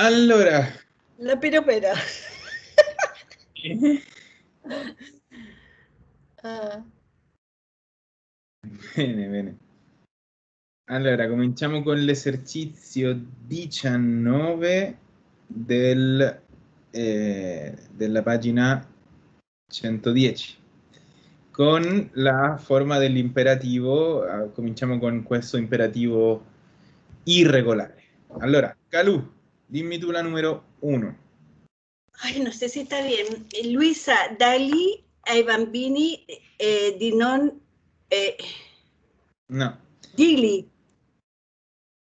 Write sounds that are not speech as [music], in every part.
Allora, La piropera. Ah, bene, bene. Allora, cominciamo con l'esercizio 19 del, eh, della pagina 110. Con la forma dell'imperativo, eh, cominciamo con questo imperativo irregolare. Allora, Calù, dimmi tu la numero 1. Ay, no sé si está bien. Luisa, dagli ai bambini eh, di non... eh, No. digli.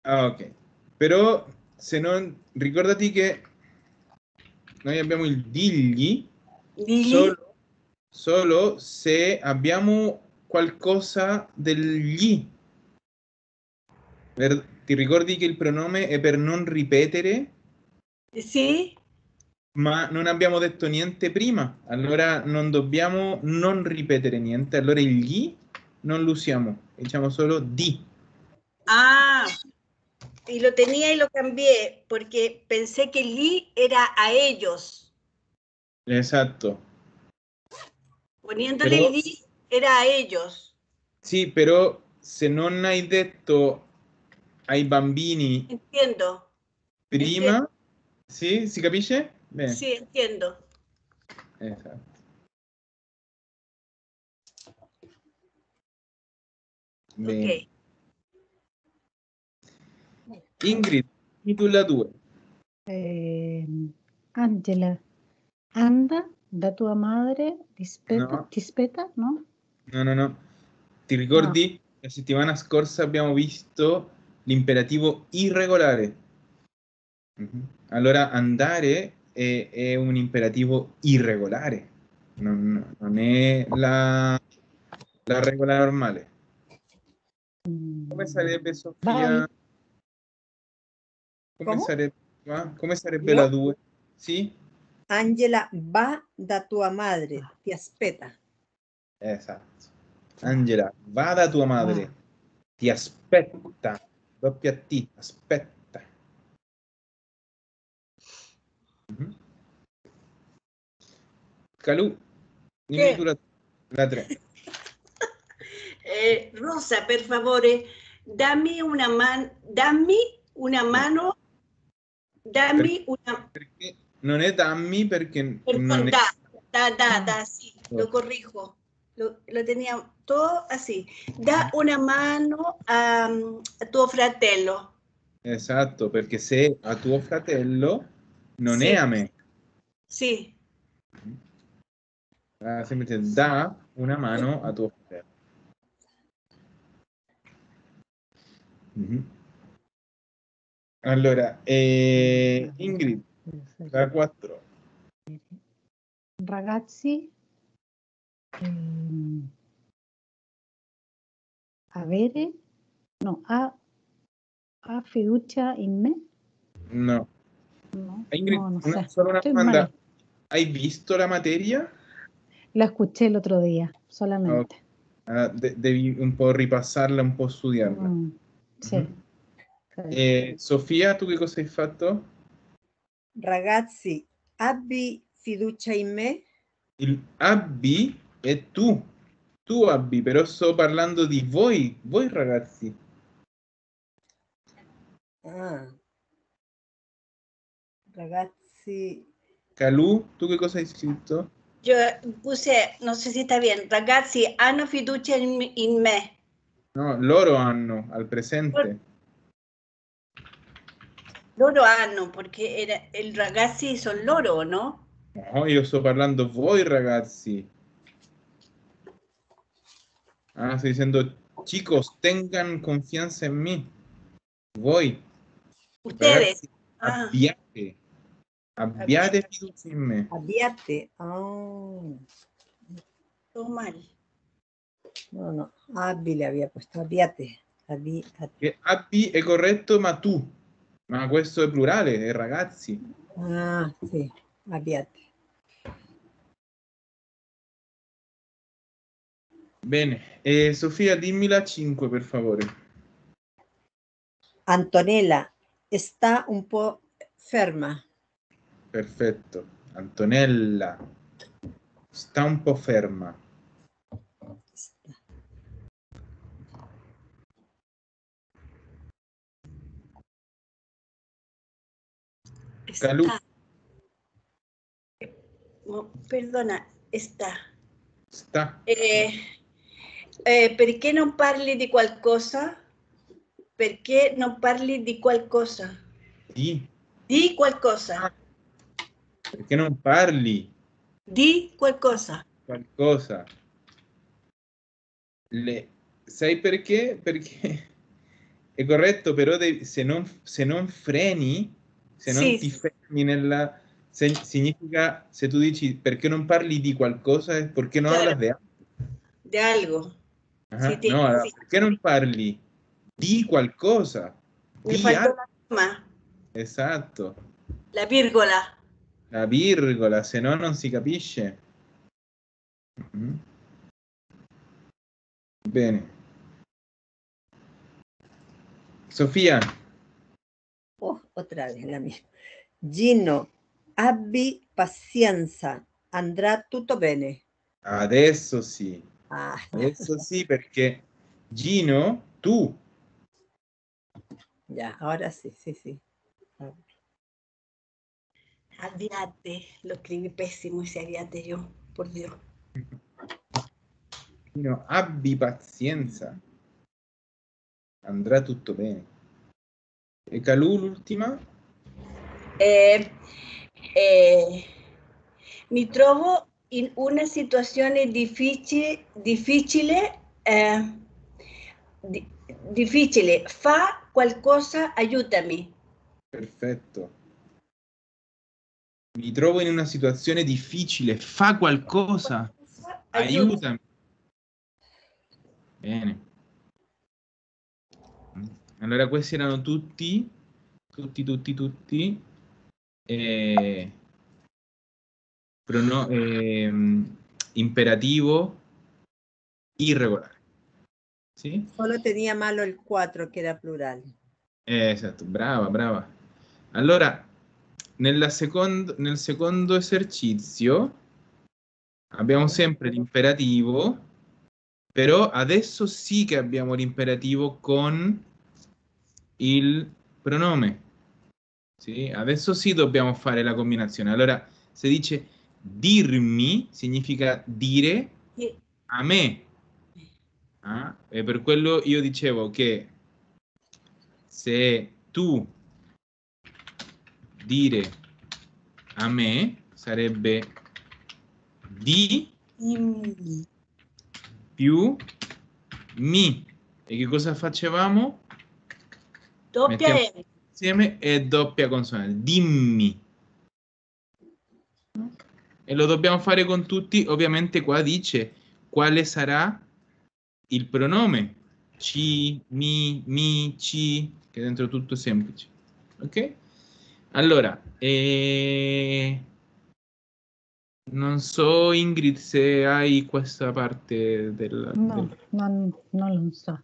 Ah, ok. Però se non ricordati che noi abbiamo il digli digli. solo, solo se abbiamo qualcosa del gli. Ti ricordi che il pronome è per non ripetere, Sì? ma non abbiamo detto niente prima. Allora non dobbiamo non ripetere niente. Allora il gli non lo usiamo, diciamo solo di. Ah, y lo tenía y lo cambié porque pensé que Lee era a ellos. Esatto. Poniéndole Pero- Lee era a ellos. Sì, però se non hai detto ai bambini Entiendo. prima, sì, si capisce? Bene. Sí, entiendo. Esatto. Bene. Ok. Ingrid, dimmi tu la 2. Eh, Angela, anda da tua madre, ti spetta, No. ti spetta, no? No, no, no. Ti ricordi? La settimana scorsa abbiamo visto l'imperativo irregolare. Mhm. Allora andare è, è un imperativo irregolare, non, non è la, la regola normale. Mm, Come sarebbe. Sofia? Come sarebbe? Come sarebbe la 2? Sì? Angela va da tua madre, ti aspetta. Esatto. Angela, va da tua madre, Va. ti aspetta, doppia T, aspetta. Che? tu la, la [laughs] 3. Eh, Rosa, per favore, dammi una mano, dammi una mano, dammi una, Perché non è dammi perché non perdón, è... da, da, da, da, sí, lo corrijo. Lo, lo tenía todo así. Da una mano a, a tuo fratello. Esatto, perché se a tuo fratello non Sì. è a me. Sí, Ah, semplicemente dà una mano a tuo fratello. Mhm. Allora, eh, Ingrid, la 4. Ragazzi, ehm, avere, no, ha, ha fiducia in me? No. No, Ingrid, no, no una- sé. solo una mal. ¿Hai visto la materia? La escuché el otro día, solamente. Ah, de- devi un po' ripassarla, un po' studiarla. Mm, sí. Mhm. Eh, Sofia, tu che cosa hai fatto? Ragazzi, abbi fiducia in me? Il abbi è tu. Tu abbi, però sto parlando di voi, voi ragazzi. Ah. Ragazzi, Calù, tu che cosa hai scritto? yo puse, no sé si está bien, ragazzi hanno fiducia in, in me. No, loro hanno al presente. Loro hanno, perché era, il ragazzi sono loro, no? No, io sto parlando voi ragazzi. Ah, sto dicendo, chicos, tengan confianza en mí. Voi, Ustedes. ragazzi, Ah, abbiate, abbiate fiducia in me. abbiate. Ah. todo mal. No, no, abbi le había puesto, abbiate. Abbi, abbi è corretto, ma tu. Ma questo è plurale, è ragazzi. Ah, sì, abbiate. Bene, eh, Sofia, dimmi la 5 per favore. Antonella, está un po' ferma. Perfetto. Antonella. Sta un po' ferma. Está. Calù. No, perdona, está. Sta. Eh, eh, perché non parli di qualcosa? Perché non parli di qualcosa? Di. Di qualcosa. Perché non parli Di qualcosa. qualcosa? Le- Sai perché? Perché [laughs] è corretto, però devi- se, non, se non freni, se non Sì, ti sì. fermi nella... se- significa, se tu dici perché non parli di qualcosa, è perché non Claro. hablas de algo. De algo. Ajá, ti- no, allora, sì. perché non parli di qualcosa? Di algo. la coma, Esatto, la virgola. La virgola, se no non si capisce. Bene. Sofia, Oh, otra vez la misma. Gino, abbi pazienza. Andrà tutto bene. adesso sì, Ah, adesso sì perché Gino, tu, ya, ahora sí, sí, sí. Aviate. Lo escribí pésimo ese aviate yo, por Dios. Gino, abbi pazienza. Andrà tutto bene. E Calù l'ultima? Eh, eh, mi trovo in una situazione difficile, difficile, eh, di- difficile. Fa qualcosa, aiutami. Perfetto. Mi trovo in una situazione difficile. Fa qualcosa. Aiutami. Bene. Allora questi erano tutti, tutti, tutti, tutti, eh, prono- ehm, imperativo irregolare. Sì? Solo tenía malo el 4, que era plural. Eh, esatto, brava, brava. Allora, secondo- nel secondo esercizio abbiamo sempre l'imperativo, però adesso sì che abbiamo l'imperativo con il pronome. Sì, adesso sì dobbiamo fare la combinazione. Allora, se dice dirmi, significa dire a me. Ah, E per quello io dicevo che se tu dire a me sarebbe di più mi. E che cosa facevamo? Doppia Mettiamo-. Insieme è doppia consonante. Dimmi. E lo dobbiamo fare con tutti. Ovviamente qua dice quale sarà il pronome. Ci, mi, mi, ci, che è dentro tutto semplice. Ok? Allora, eh, non so Ingrid se hai questa parte del... No, del- no, no lo so.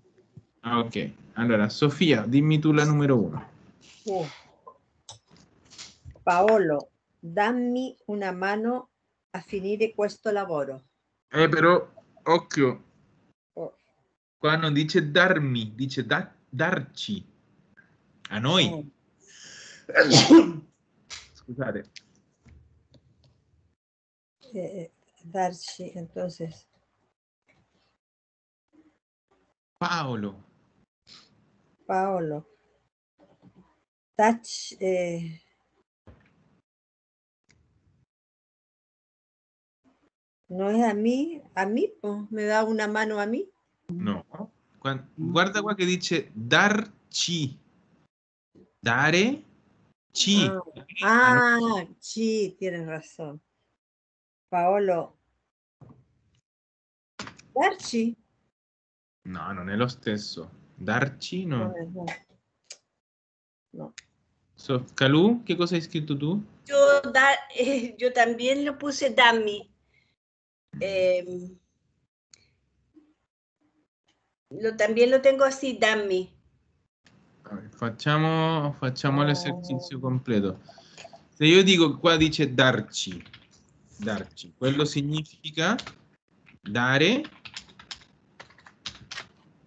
Ah, ok. Allora, Sofia, dimmi tu la numero uno. Uh. Paolo, dammi una mano a finire questo lavoro. Eh, però, occhio, Oh. qua non dice darmi, dice da- darci. A noi. Oh. Scusate. Eh, darci, entonces, Paolo. Paolo. Touch, eh, no es a mí, a mí, pues, me da una mano a mí. No. Guarda qua che dice darci. Dare. Ci. Ah, ah, sí, tienes razón. Paolo. Darci. No, non è lo stesso. Darci No, no. no. No. So, Calù, che cosa hai scritto tu? Yo, da- eh, yo también lo puse Dami. Em, lo, también lo tengo así, Dami. Facciamo, facciamo Oh. l'esercizio completo. se io dico qua dice darci, darci, quello significa dare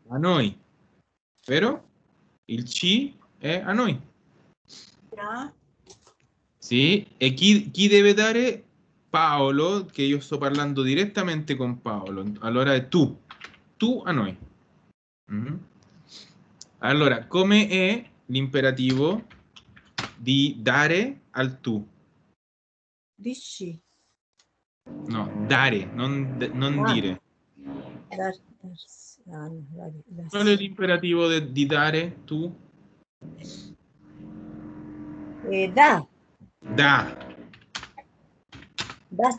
a noi, vero? Il ci è a noi. ¿ya? Sì, e chi, chi deve dare? Paolo, che io sto parlando direttamente con Paolo. Allora è tu, tu a noi. Mhm. Allora, come è l'imperativo di dare al tu? Dici. No, dare, non, non Ah. dire. Dar, dar, no, dar, dar- Qual è l'imperativo de- di dare tu? Eh, da, Da.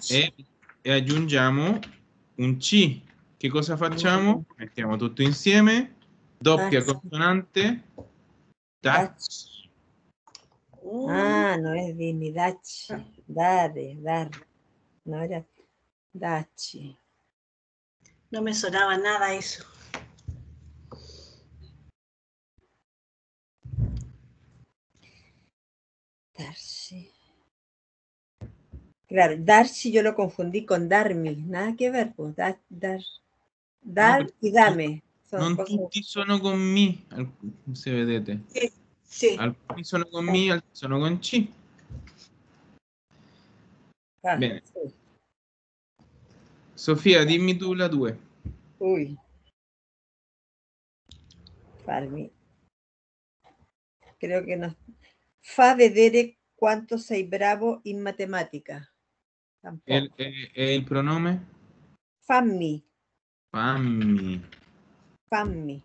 E, e aggiungiamo un C. Che cosa facciamo? Mettiamo tutto insieme. Doppia consonante. Daci. Mm, Ah, no es dini, daci. Dare, dar. No era daci. No me sonaba nada eso. Darsi. Claro, darsi yo lo confundí con darmi, nada que ver, pues dar, dar, dar y dame. Non tutti sono con mi, se vedete. Sí. Alcuni sono con mi, altri sono con C. ah, bene. sí. Sofia, dimmi tu la 2. Uy. Farmi. Creo que no. Fa vedere quanto sei bravo in matematica. E, e- e il pronome? Fammi, Fammi. Fammi.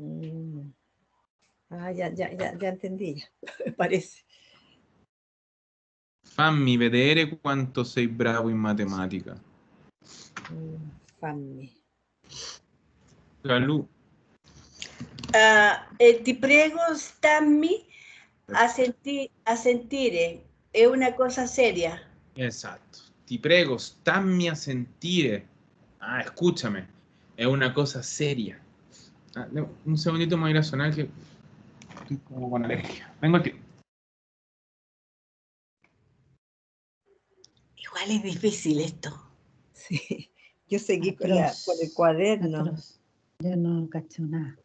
Mm. Ah, ya, ya, ya, ya entendí, ya, [laughs] me parece. Fammi vedere quanto sei bravo in matematica. Mm, fammi. Calù. Ah, eh, ti prego, stammi a, senti- a sentire. È una cosa seria. Esatto. Ti prego, stammi a sentire. Ah, escúchame. È una cosa seria. Ah, un segundito me voy a ir a sonar que estoy como con alergia. Vengo aquí. Igual es difícil esto. Sí, yo seguí con, la- Atroz. con el cuaderno. Yo no cacho nada.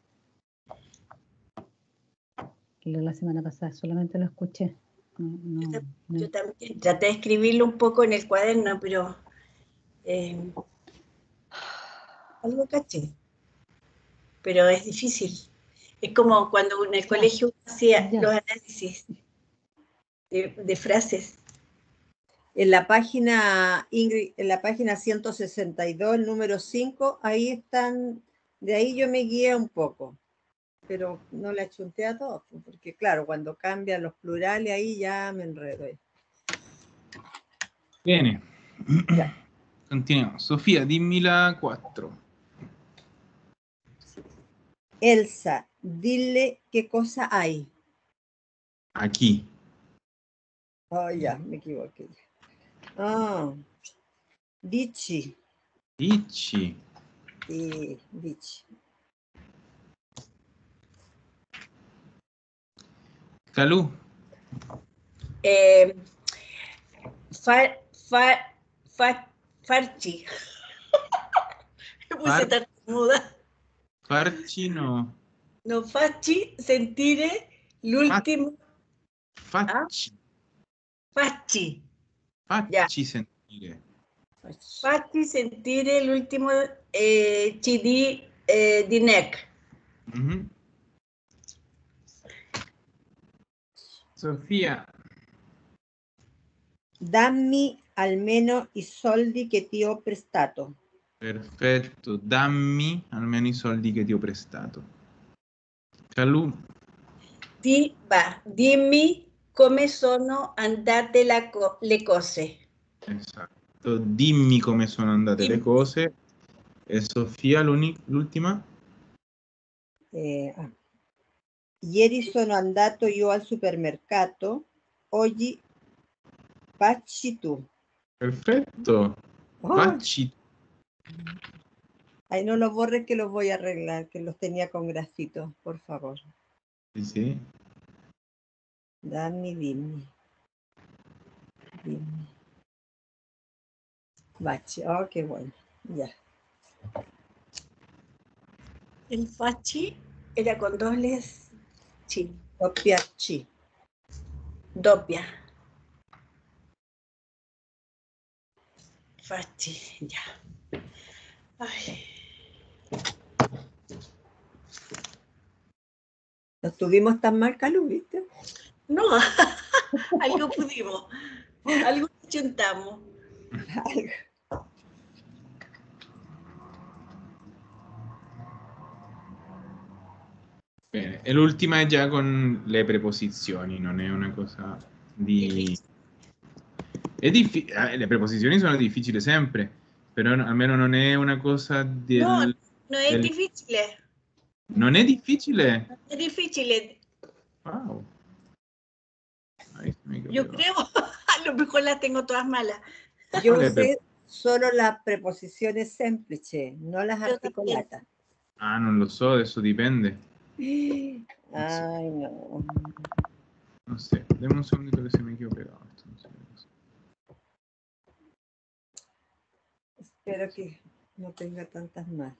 La semana pasada solamente lo escuché. No, no, no. Yo también traté de escribirlo un poco en el cuaderno, pero eh, algo caché. Pero es difícil. Es como cuando en el Ya. colegio hacía Ya. los análisis de, de frases. En la página, Ingrid, en la página 162, el número 5, ahí están, de ahí yo me guié un poco, pero no la chunté a todos, pues, porque claro, cuando cambian los plurales ahí ya me enredo. Ya. Continuiamo. Sofia, dimmi la 4. Elsa, dile qué cosa hay. Aquí. Oh, ya, me equivoqué. Ah, dici, Dici. sí, dici. Calù. Eh, fa- fa- fa- farci. [laughs] Me puse Far- tartamuda. Farci no. No facci sentire l'ultimo. Facci. Facci. Facci sentire. Facci sentire l'ultimo eh, CD eh, di NEC. Mhm. Sofia. Dammi almeno i soldi che ti ho prestato. Perfetto. Dammi almeno i soldi che ti ho prestato. Calù. Di, va, dimmi come sono andate la co- le cose. Esatto. Dimmi come sono andate le Dimmi. cose. E Sofia, l'ultima? Eh, ah. Ieri sono andato io al supermercato, oggi facci tu. Perfetto. Oh, Facci. Ay, no lo borres que los voy a arreglar, que los tenía con grafito, por favor. Sì, sì. Dammi, dimmi. Dimmi. Baci, oh che bueno. Ya. El fachi era con dobles chi, Doppia C. doppia. Fachi, ya. Ay, No estuvimos tan mal, Calu, ¿viste? no, algo pudimos, algo chuntamos. Bene, e l'ultima è già con le preposizioni, non è una cosa di... È diffi- eh, le preposizioni sono difficili sempre, però no- almeno non è una cosa del... No, No es del- difícil, Non è difficile? no es difícil. Wow. Me quedó Yo creo, [laughs] a lo mejor las tengo todas malas. Yo usé solo las preposiciones semplici, no las articolatas. Ah, non lo so, adesso dipende. [gasps] Ay, no. Non sé, dammi un segundito che se mi quedo pegado. esto, no sé qué pasa. Espero que no tenga tantas más.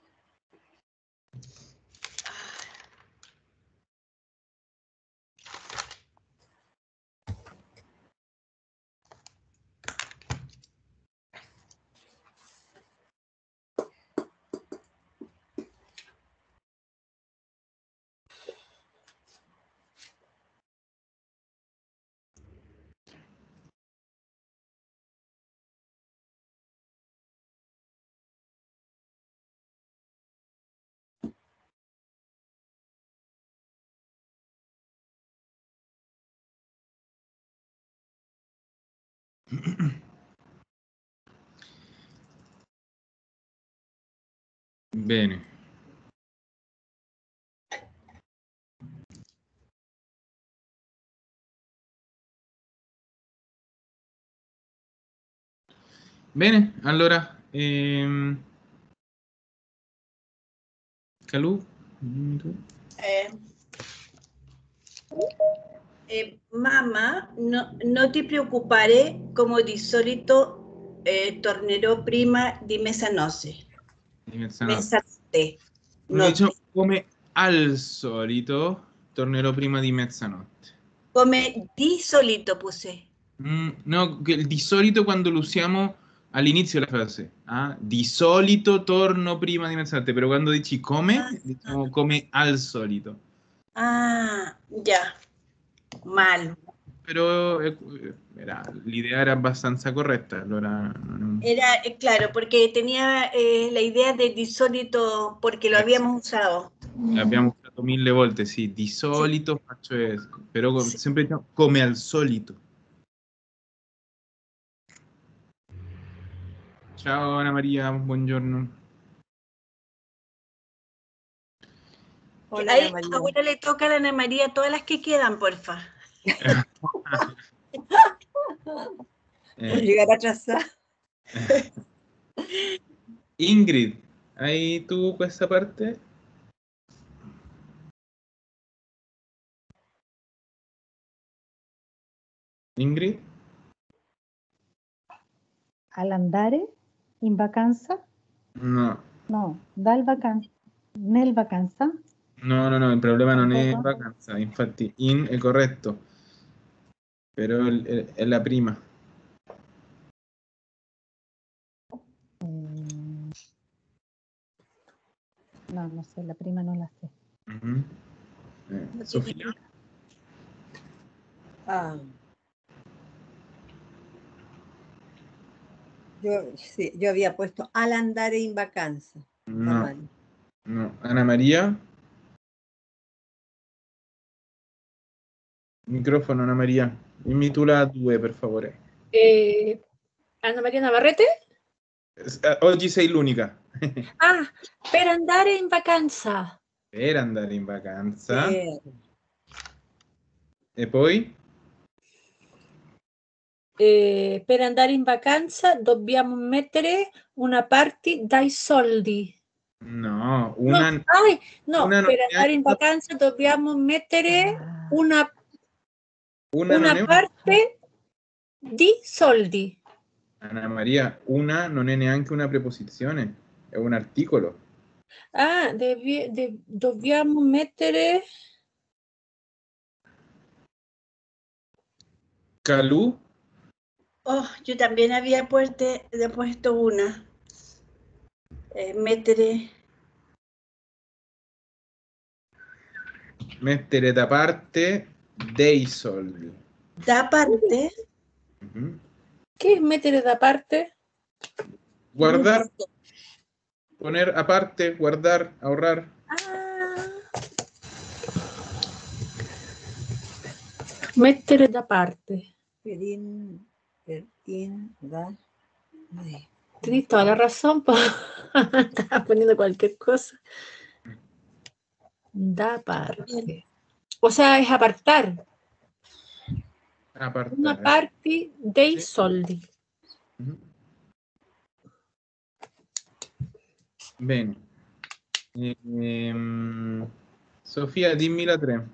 Bene. Bene, allora, ehm... Calù, tu. Eh, eh, mamá, no, no te preocuparé como di solito eh, tornerò prima di mezzanotte. Di mezzanotte. Mezzanotte. Uno No, diciamo, come al solito, tornerò prima di mezzanotte. come di solito puse. Mm, no, di solito quando lo usiamo all'inizio della frase, ah, di solito torno prima di mezzanotte, però quando dici come, Ah, diciamo come al solito. Ah, ya. Mal. Però eh, era- era corretta, allora non è un- Era, eh, claro, porque tenía eh, la idea de di solito, porque lo habíamos usado. l'abbiamo usato mille volte, sì, di solito faccio esco, però co- Sì. sempre diciamo come al solito. Ciao Anna Maria, buongiorno. Hola, Ahí, María. ahora le toca a la Ana María todas las que quedan, porfa. Eh, [laughs] Llegar atrasada. Ingrid, hai tu questa parte? Ingrid? Al andare in vacanza? No, No, dal vacanza. Nel vacanza? No, no, no, il problema non è Tampoco? vacanza, infatti in è corretto, però è, la prima. Eh, no, no sé, la prima no la sé. Eh, No Sofia? tiene- Ah. Yo, sí, yo había puesto al andare in vacanza. No, no. Ana Maria? Microfono Ana Maria, dimmi tu la 2 per favore. Eh, Anna Maria Navarrete? Eh, Oggi sei l'unica [laughs] Ah, per andare in vacanza. per andare in vacanza. Eh, E poi? Eh, per andare in vacanza dobbiamo mettere una parte dai soldi. No, No, una, ai, no, una per andare in vacanza dobbiamo mettere Ah, una, Una, parte di soldi. Anna Maria, una non è neanche una preposizione, è un articolo. Ah, devi- de- dobbiamo mettere Calù, Oh, yo también había puesto, puesto una. Eh, mettere, mettere da parte dei soldi. da parte. Mhm. ¿Qué es meter da parte? Guardar, poner aparte, guardar, ahorrar. Ah. Mettere da parte. Per in, per in, da, di. Tienes toda la razón, [laughs] estaba poniendo cualquier cosa. Da parte. O sea, es apartar. Apartare. Una parte dei Sì. soldi. Mhm. Bene. Ehm, Sofia, dimmi la 3.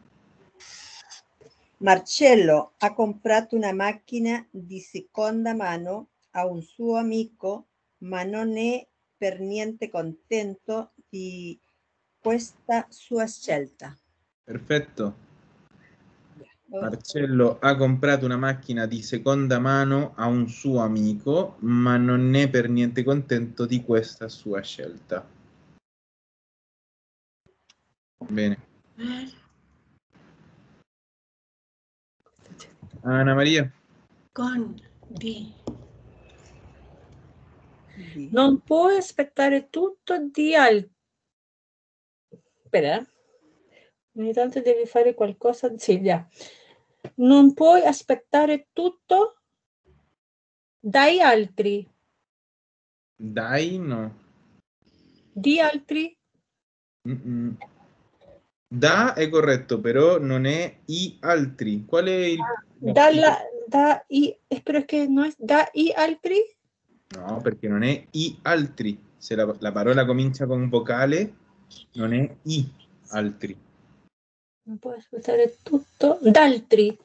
Marcello ha comprato una macchina di seconda mano a un suo amico, ma non è per niente contento di questa sua scelta. Perfetto. Marcello ha comprato una macchina di seconda mano a un suo amico, ma non è per niente contento di questa sua scelta. Bene. Ana Maria, Con, di. Di- Non puoi aspettare tutto di altri. Aspetta. Ogni tanto devi fare qualcosa. Già. Non puoi aspettare tutto dai altri. dai no. Di altri. Mm-mm. Da è corretto, però non è i altri. Qual è il... Dalla, da i, eh, pero che non è da i altri? No, perché non è i altri. Se la, la parola comincia con vocale, non è i altri. Non puoi aspettare tutto d'altri.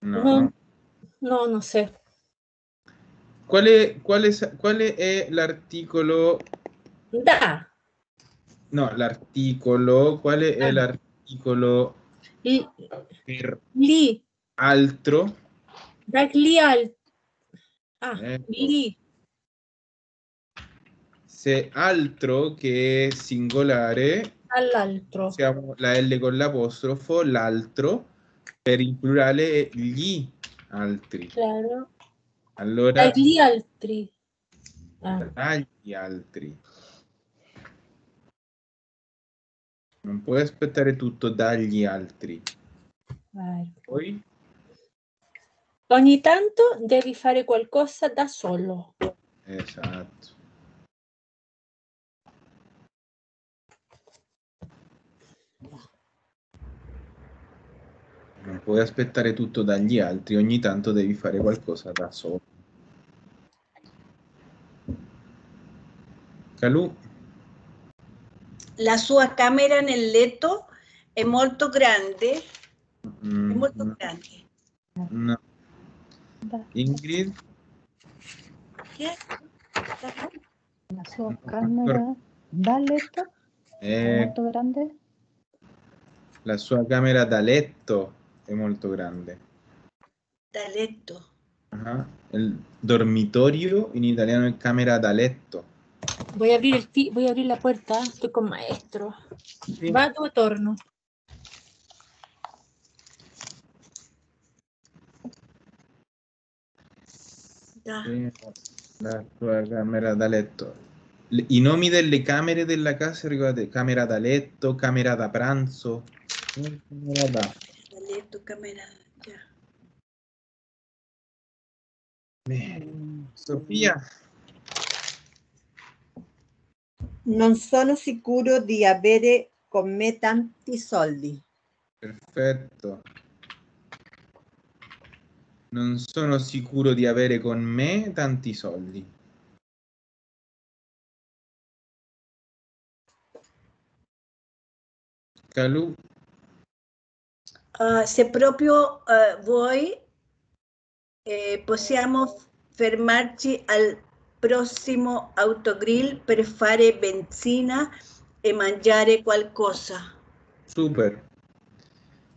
No. No. No, non so. Quale, quale sa- quale è l'articolo? Da. No, l'articolo. Quale è Ah. l'articolo Li, per lì. altro? Dagli altri. Ah, Ecco. lì. Se altro che è singolare, All'altro. usiamo la L con l'apostrofo, l'altro, per il plurale gli altri. Claro. Allora, Dagli altri. Ah. dagli altri. Non puoi aspettare tutto dagli altri. vai. Poi, Ogni tanto devi fare qualcosa da solo. esatto. Non puoi aspettare tutto dagli altri, ogni tanto devi fare qualcosa da solo. Calù, La sua camera nel letto è molto grande. È mm, molto no, grande. no. Ingrid, Che? La sua camera da letto è eh, molto grande. la sua camera da letto è molto grande. Da letto. Ajá. El dormitorio in italiano è camera da letto. Voy a abrir el fi- voy a abrir la puerta. Estoy con maestro. Sì. Vado e torno. Da. La tua camera da letto. Le- I nomi delle camere della casa, ricordate? Camera da letto, camera da pranzo. Camera da. Letto, camera. Ya. Bene. Sofia, Non sono sicuro di avere con me tanti soldi. perfetto. Non sono sicuro di avere con me tanti soldi. Calù, Ah, se proprio eh, voi eh, possiamo fermarci al prossimo autogrill per fare benzina e mangiare qualcosa. Super.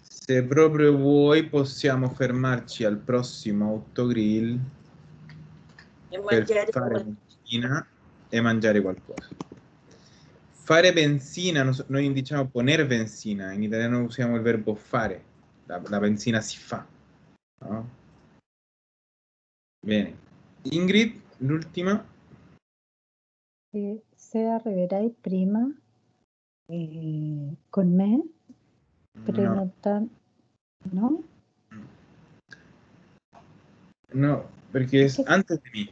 Se proprio vuoi possiamo fermarci al prossimo autogrill E per fare qual- benzina e mangiare qualcosa. Fare benzina, nos- noi diciamo poner benzina, in italiano usiamo il verbo fare, la, la benzina si fa. no? Bene. Ingrid, l'ultima. Eh, se arriverai prima eh, con me, No, prenota, ¿no? no, perché es antes de mí.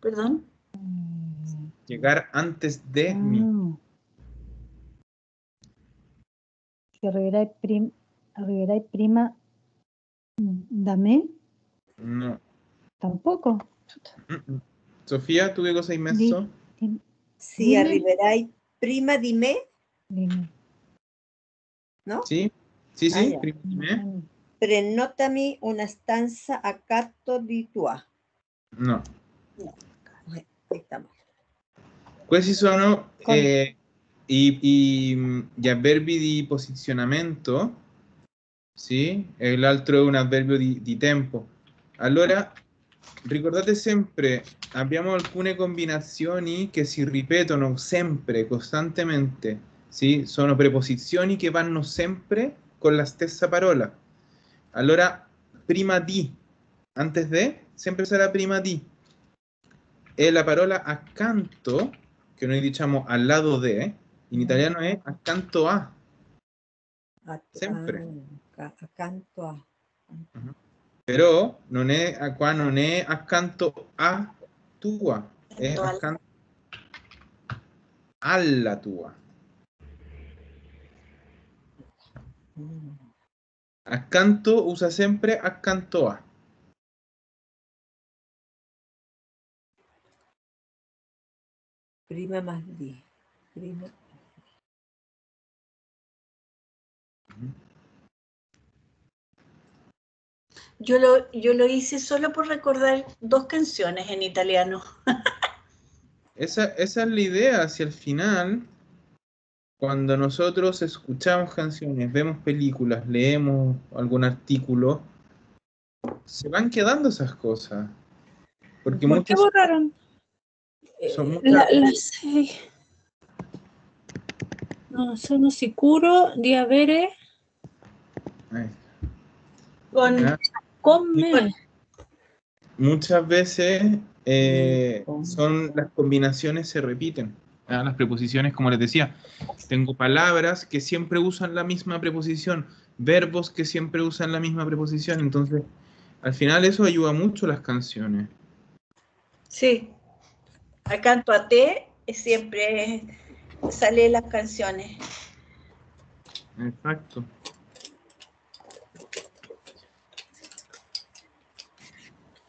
Perdón. Mm, Llegar antes de mí. ah. Si arriverai, prim- arriverai prima mm, da me, No. tampoco. Mm, mm. Sofía, ¿tú qué cosa hai Di- Si Dime. arriverai prima di me, dime. ¿no? Sì? Sì, Ah, sì, ya. prima di me? Prenotami una stanza accanto di tua. No. Ahí estamos. Questi sono eh, i, i- gli avverbi di posizionamento, sì? E l'altro è un avverbio di, di tempo. Allora, ricordate sempre, abbiamo alcune combinazioni che si ripetono sempre, costantemente, sì? Sono preposizioni che vanno sempre con la stessa parola. Allora, prima di, antes de, sempre sarà prima di. E la parola accanto, che noi diciamo al lato de, in italiano è accanto a. Sempre. ah, acca- accanto a. Però non è, qua non è accanto a tua, è Accanto al- accanto alla tua. Mm. Accanto usa sempre accanto a. Prima más di. Prima. Yo lo, yo lo hice solo por recordar dos canciones en italiano. [laughs] Esa, esa es la idea, hacia el final, cuando nosotros escuchamos canciones, vemos películas, leemos algún artículo, se van quedando esas cosas. Porque ¿Por qué borraron? Son Eh, muchas- La, la sei. No, sono sicuro di avere Ay, Con, ya. con me. muchas veces eh, son las combinaciones se repiten. Las preposiciones, como les decía, tengo palabras que siempre usan la misma preposición, verbos que siempre usan la misma preposición, entonces al final eso ayuda mucho las canciones. sí, Accanto a te eh, siempre sale las canciones. Exacto.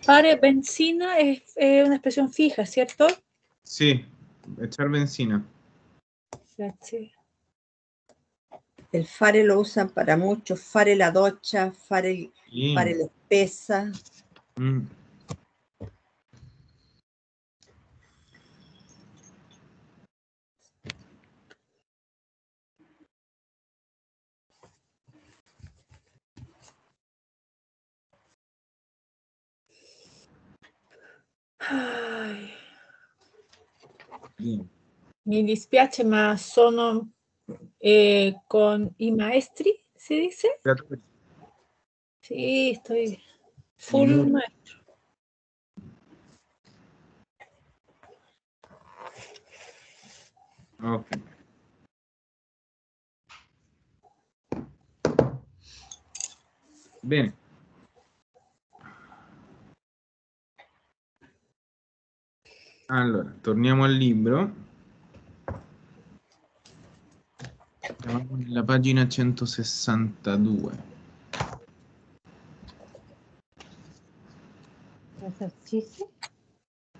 Fare benzina es, una expresión fija, ¿cierto? Sí, echar benzina. El fare lo usan para mucho. Fare la doccia, fare, Sí. fare la spesa. Mm. Mi dispiace, ma sono eh, con i maestri, si dice? Sí, estoy full Muy- maestro. Ok. Bene. Allora, torniamo al libro. Siamo nella pagina 162. Esercizi.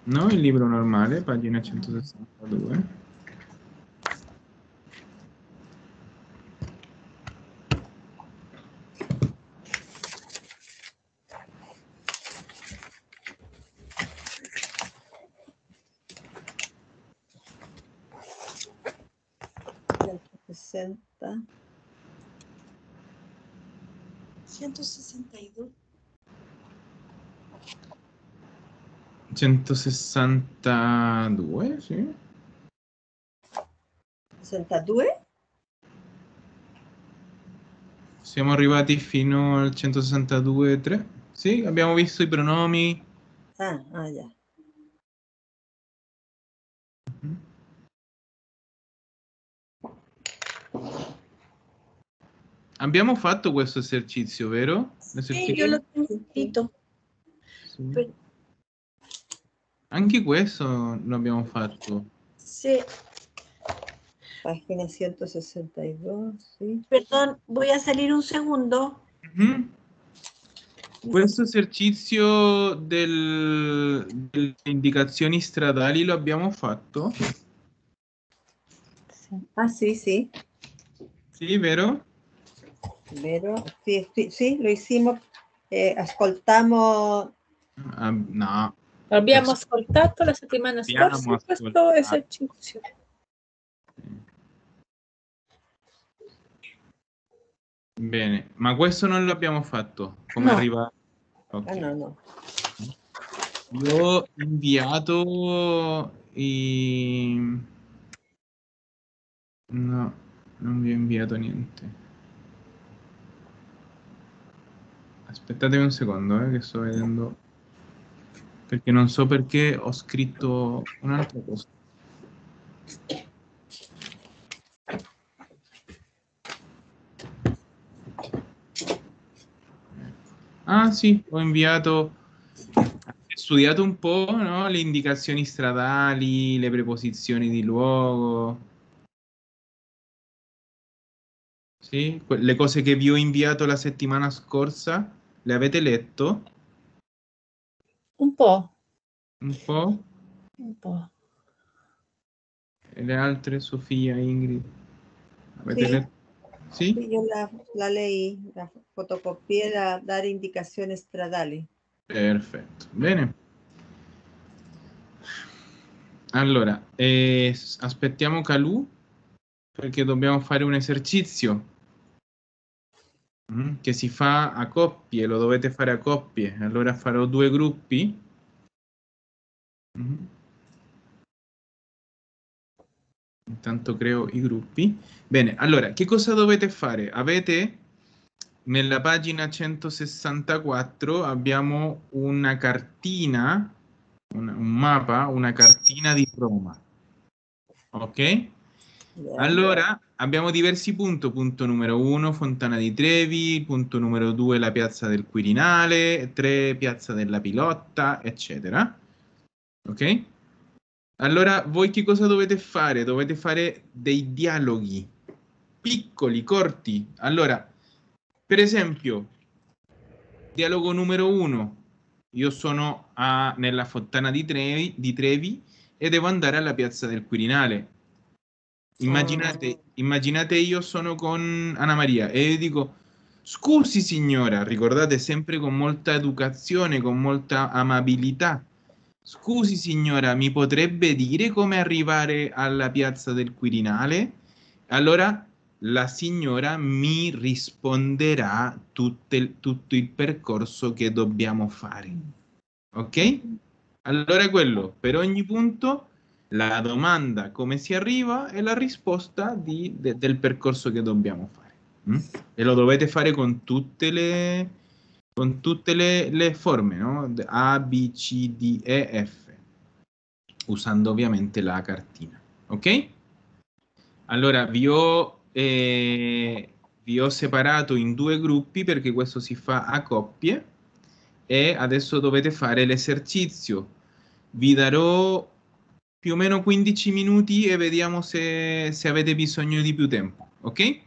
No, il libro normale, pagina 162. 160. 162. 162, sì. 62? Siamo arrivati fino al 162.3. Sì, abbiamo visto i pronomi. Ah, ah, ya. Abbiamo fatto questo esercizio, vero? Yo lo tengo escrito. Sì. Pe- Anche questo lo abbiamo fatto. Sí, Página 162, sí. perdón, voy a salir un segundo. Mhm. Questo esercizio del- delle indicazioni stradali lo abbiamo fatto? Ah, sí, sí. Sì, vero? Vero, sí, sí, sí, lo hicimos. Eh, ascoltamos Ah, no. Abbiamo ascoltato la settimana Abbiamo scorsa questo esercizio. Bene, ma questo non l'abbiamo fatto. Come No. arriva? Ok. Ah, no, no. Vi ho inviato i... No, non vi ho inviato niente. Aspettatemi un secondo, eh, che sto vedendo. Perché non so perché ho scritto un'altra cosa. Ah sì, ho inviato... Hai studiato un po', no? Le indicazioni stradali, le preposizioni di luogo. Sì, le cose che vi ho inviato la settimana scorsa, le avete letto? Un po', Un po'? un po'. E le altre, Sofia, Ingrid? Avete Sì. letto? Sì? Sí, yo la, la leí, la fotocopié, la, dar indicaciones stradali. Perfetto, bene. Allora, eh, aspettiamo Calù perché dobbiamo fare un esercizio che si fa a coppie, lo dovete fare a coppie. Allora farò due gruppi. Mhm. Intanto creo i gruppi. Bene, allora, che cosa dovete fare? Avete nella pagina 164 abbiamo una cartina, un, un mappa, una cartina di Roma. Ok? Allora abbiamo diversi punti. Punto numero uno, Fontana di Trevi. Punto numero due, la piazza del Quirinale. Tre, piazza della Pilotta, eccetera. Ok? Allora, voi che cosa dovete fare? Dovete fare dei dialoghi piccoli, corti. Allora, per esempio, dialogo numero uno. Io sono a- nella Fontana di Trevi, di Trevi e devo andare alla piazza del Quirinale. Immaginate, immaginate io sono con Anna Maria e dico scusi signora, ricordate sempre con molta educazione, con molta amabilità. Scusi signora, mi potrebbe dire come arrivare alla piazza del Quirinale? Allora la signora mi risponderà tutte- tutto il percorso che dobbiamo fare. Ok? Allora quello, per ogni punto la domanda come si arriva e la risposta di- de- del percorso che dobbiamo fare. mm? E lo dovete fare con tutte le, con tutte le, le forme, no? A, B, C, D, E, F, usando ovviamente la cartina. Ok? Allora vi ho, eh, vi ho separato in due gruppi perché questo si fa a coppie e adesso dovete fare l'esercizio. Vi darò più o meno 15 minuti e vediamo se, se avete bisogno di più tempo, ok?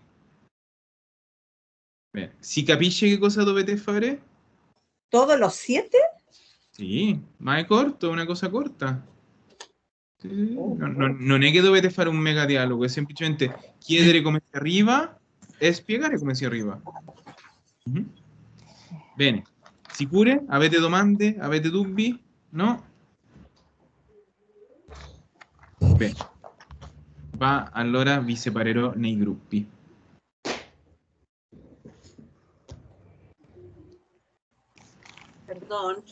Bene, si capisce che cosa dovete fare? ¿Todos los siete? Sì, ma è corto, è una cosa corta. Sì, non, non- non è che dovete fare un mega dialogo, è semplicemente chiedere come si arriva e spiegare come si arriva. Mhm. Bene, sicure? Avete domande? Avete dubbi? No? Bene. va allora vi separerò nei gruppi. Perdón.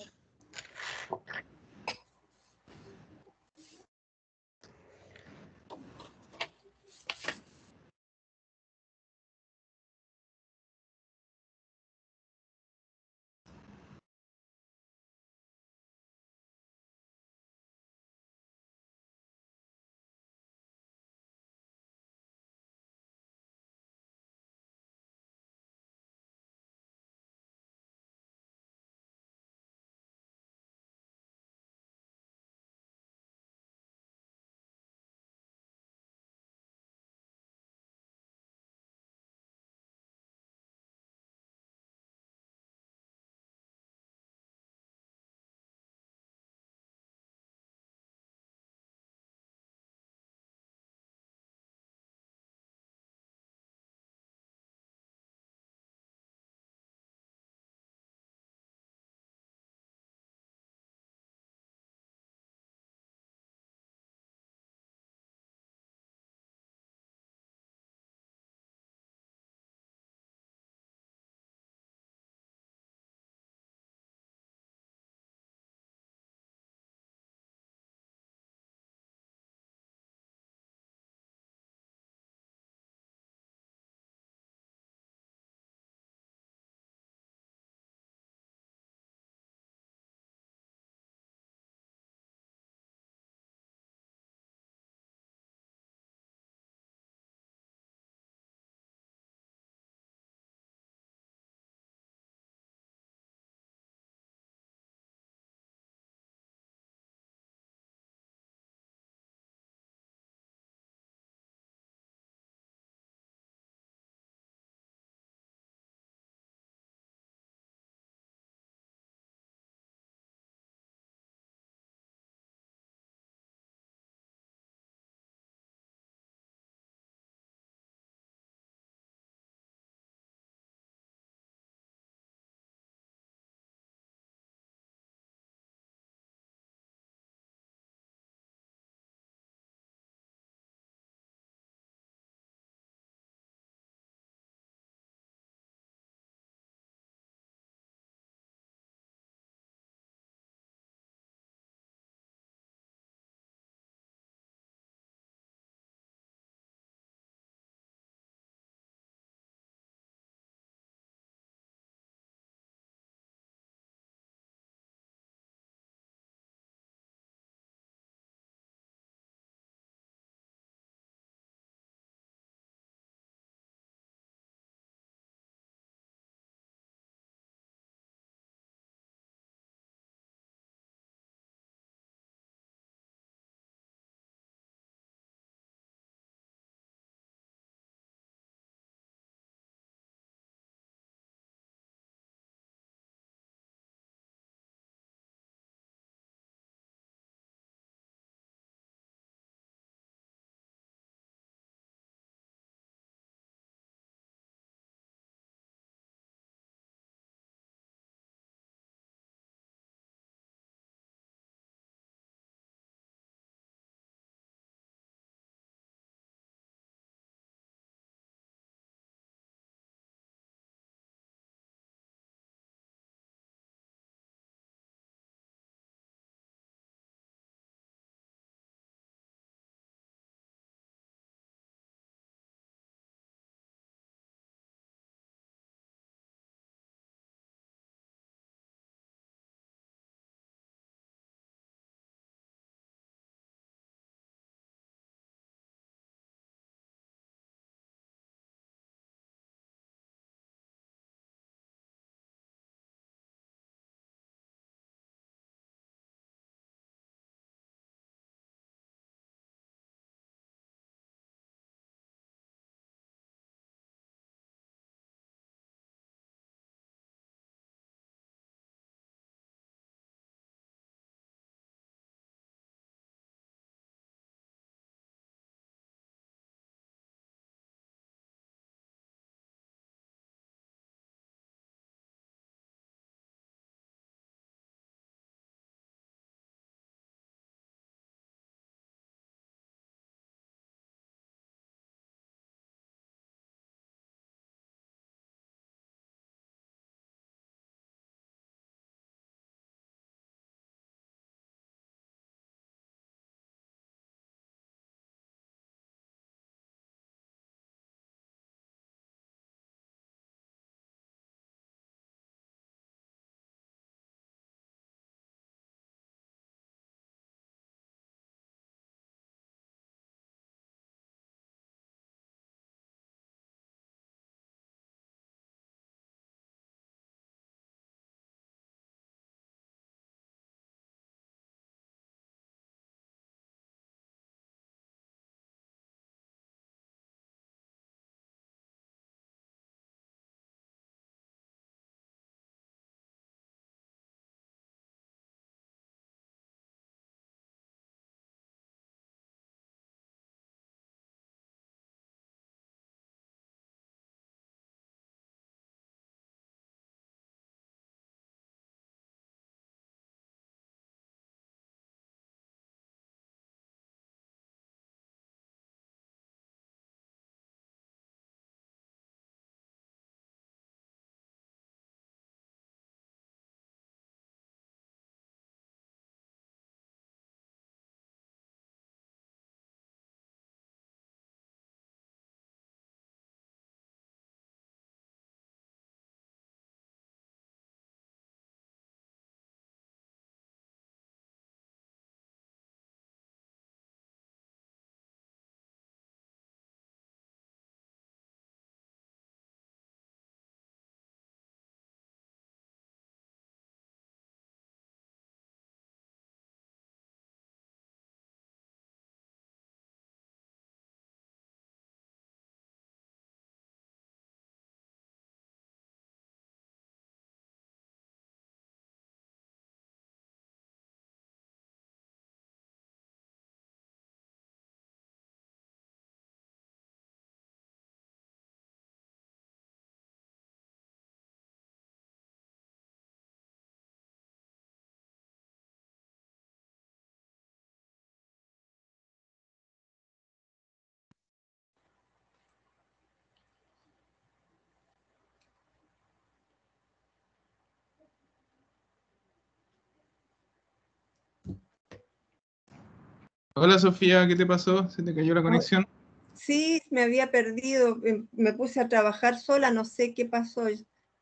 Hola Sofía, ¿qué te pasó? ¿Se te cayó la conexión? Sí, me había perdido, em, me puse a trabajar sola, no sé qué pasó.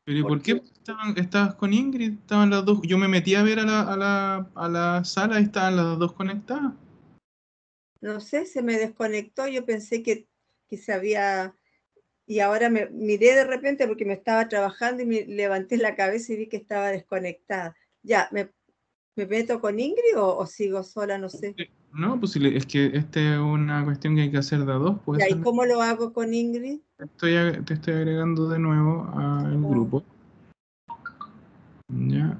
¿Pero y por qué estaban- estabas con Ingrid? Estaban las dos. Yo me metí a ver a la, a la, a la sala y estaban las dos conectadas. No sé, se me desconectó, yo pensé que, que se había... Y ahora me miré de repente porque me estaba trabajando y me levanté la cabeza y vi que estaba desconectada. Ya, ¿me, me meto con Ingrid o, o sigo sola? No sé. No, pues es que esta es una cuestión que hay que hacer de a dos. Pues ¿y esa- cómo lo hago con Ingrid? estoy, te estoy agregando de nuevo al Oh. grupo. Ya.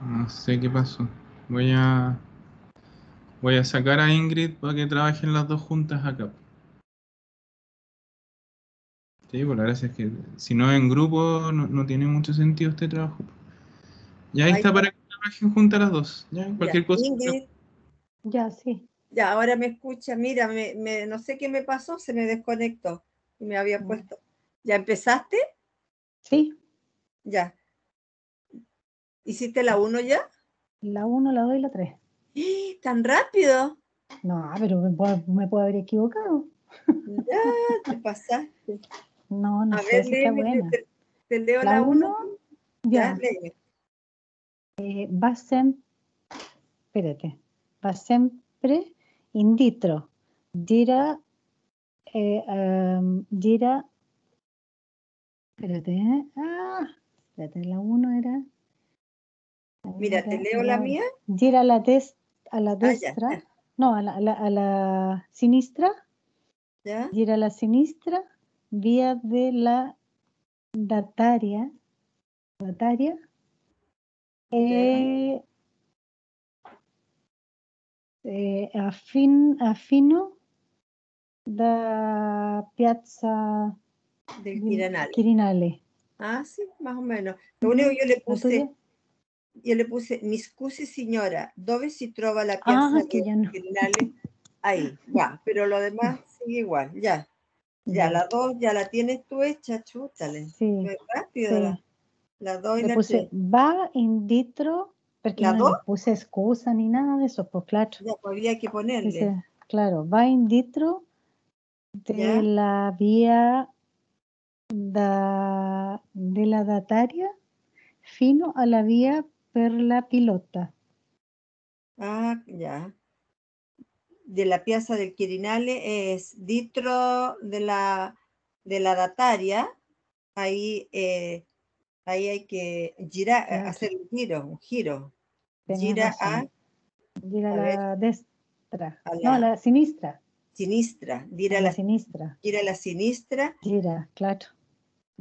No sé qué pasó. Voy a voy a sacar a Ingrid para que trabajen las dos juntas acá. Sí, pues la gracia es que si no en grupo no, no tiene mucho sentido este trabajo. Ya ahí está para que trabajen juntas las dos. Ya, Ya, cualquier cosa. Ingrid, Ya, sí. ya, ahora me escucha, mira, me, me- no sé qué me pasó, se me desconectó y me había Mm. puesto. ¿Ya empezaste? Sí, Ya. ¿Hiciste la 1 ya? la 1, la 2 y la 3. ¡Eh! ¿Tan rápido? No, pero me puedo, me puedo haber equivocado. Ya, te pasaste. No, no A sé ver, si está buena. te, te leo La la 1. 1, Ya, ya, eh, va sempre, espérate, va sempre inditro. Gira, eh, ehm, gira, espérate, ¿eh? ah, espérate, la 1 era. Mira, te leo la mía. Gira la, des- a la Ah, destra, ya. no, a la, a la, a la sinistra, ¿Ya? gira a la sinistra, vía de la dataria, dataria, eh, eh, a, fin, a fino da piazza Del Quirinale. Quirinale. Ah, sí, más o menos. Lo único que yo le ¿La puse? Yo le puse, mi scusi signora, dove si trova la Ah, piazza que del ya no. Ahí, ya, pero lo demás [laughs] sigue igual, ya. Ya, la 2 ya la tienes tú hecha, chútale. Sí, Fue rápido, sí. la, la 2 y Le la puse 3. va indietro, porque ¿La yo no dos? puse excusa ni nada de eso, pues claro. Ya, pues había que ponerle. Dice, claro, va indietro de ¿Ya? la vía da, de la dataria fino a la vía per la pilota. Ah, ya. De la piazza del Quirinale es ditro de la, de la dataria. Ahí, eh, ahí hay que girar, Claro. hacer un giro, un giro. Gira a. Gira a a ver. la destra. A No, a la- la sinistra. sinistra, gira A la la, sinistra. gira a la sinistra, Gira, claro.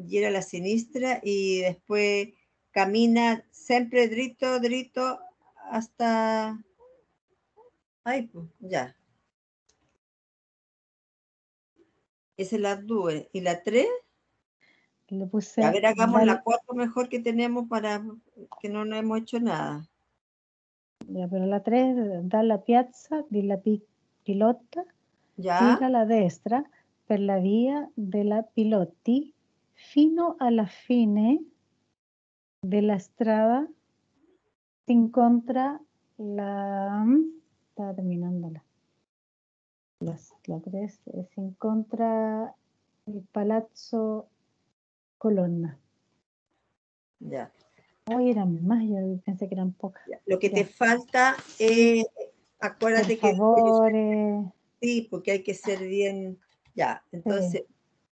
gira a la sinistra y después camina siempre drito, drito hasta... Ay, pues, ya. Esa es la 2. ¿Y la 3? Le puse A ver, hagamos la 4 mejor que tenemos para que no nos hemos hecho nada. ya, pero la 3 da la piazza di la pi- pilota ¿Ya? gira a la destra per la via della Pilotti fino alla fine della strada si incontra la estaba terminándola. La, la tres eh, si incontra el Palazzo Colonna. Ya. hoy eran más yo pensé que eran pocas. Ya. Lo que te falta es, por acuérdate que eh, sí, porque hay que ser bien, ya, entonces,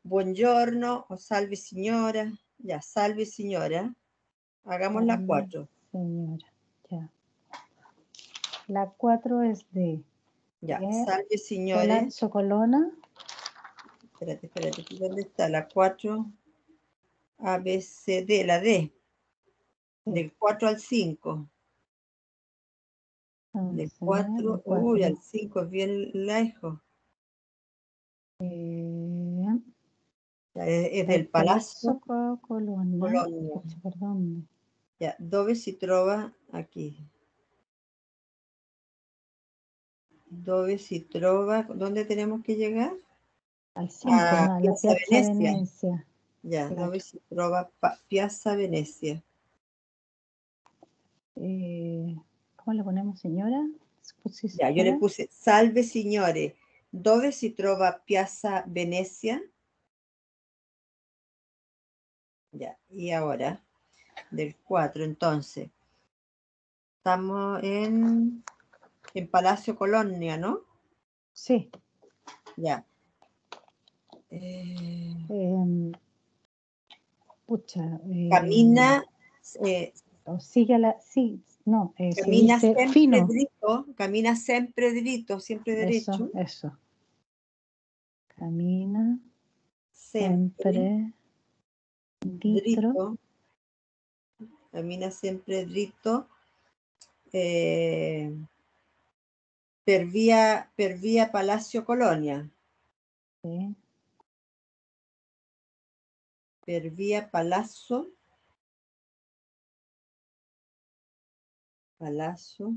buongiorno o salve signora, ya, salve signora, hagamos la. 4, señora ya la 4 es de ya, Bien. salve signore, Palazzo Colonna espérate, espérate, ¿dónde está la 4? A, B, C, D, la D, del 4 al 5, del Entonces, 4, el uy, al cuatro, 5 es bien lejos, eh, es, es el del Palazzo, Co- Colonna. Colonna. Pucha, Ya, dove si trova aquí, Dove si trova, ¿dónde tenemos que llegar? Al 5, no, a la Piazza Piazza Venezia. Venecia. Ya, Claro. dove si trova Pa- Piazza Venecia. Eh, ¿Cómo le ponemos, señora? Ya, yo le puse salve signore, dove si trova Piazza Venezia. Ya, y ahora del 4, entonces. Estamos en, en Palacio Colonia, ¿no? Sí. Ya. Eh, em, pucha. eh, camina, eh, sigue a la. Sí, no. eh, se camina siempre fino. derecho, camina siempre derecho, siempre derecho. Eso, eso. Camina siempre. Dritro. Dritto, camina sempre dritto eh, per, via, per via Palacio Colonia, sí, per via Palazzo, Palazzo.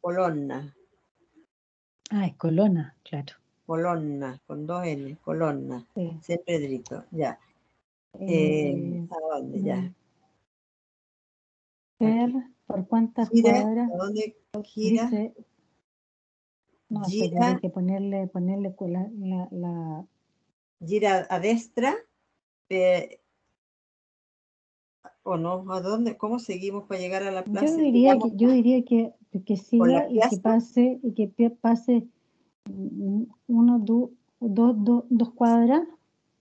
Colonna, Ah, es Colona, claro. Colonna, con dos N, Colonna, sí. siempre dritto, ya. Eh, Eh, ¿A dónde? Ya. Per, ¿por cuántas Gira, cuadras? ¿a dónde gira? Dice, no, gira. hay que ponerle, ponerle la, la, la- gira a destra eh, o no a dónde cómo seguimos para llegar a la plaza Yo diría que, yo diría que, que siga y que pase, y que pase uno, dos, dos, dos cuadras,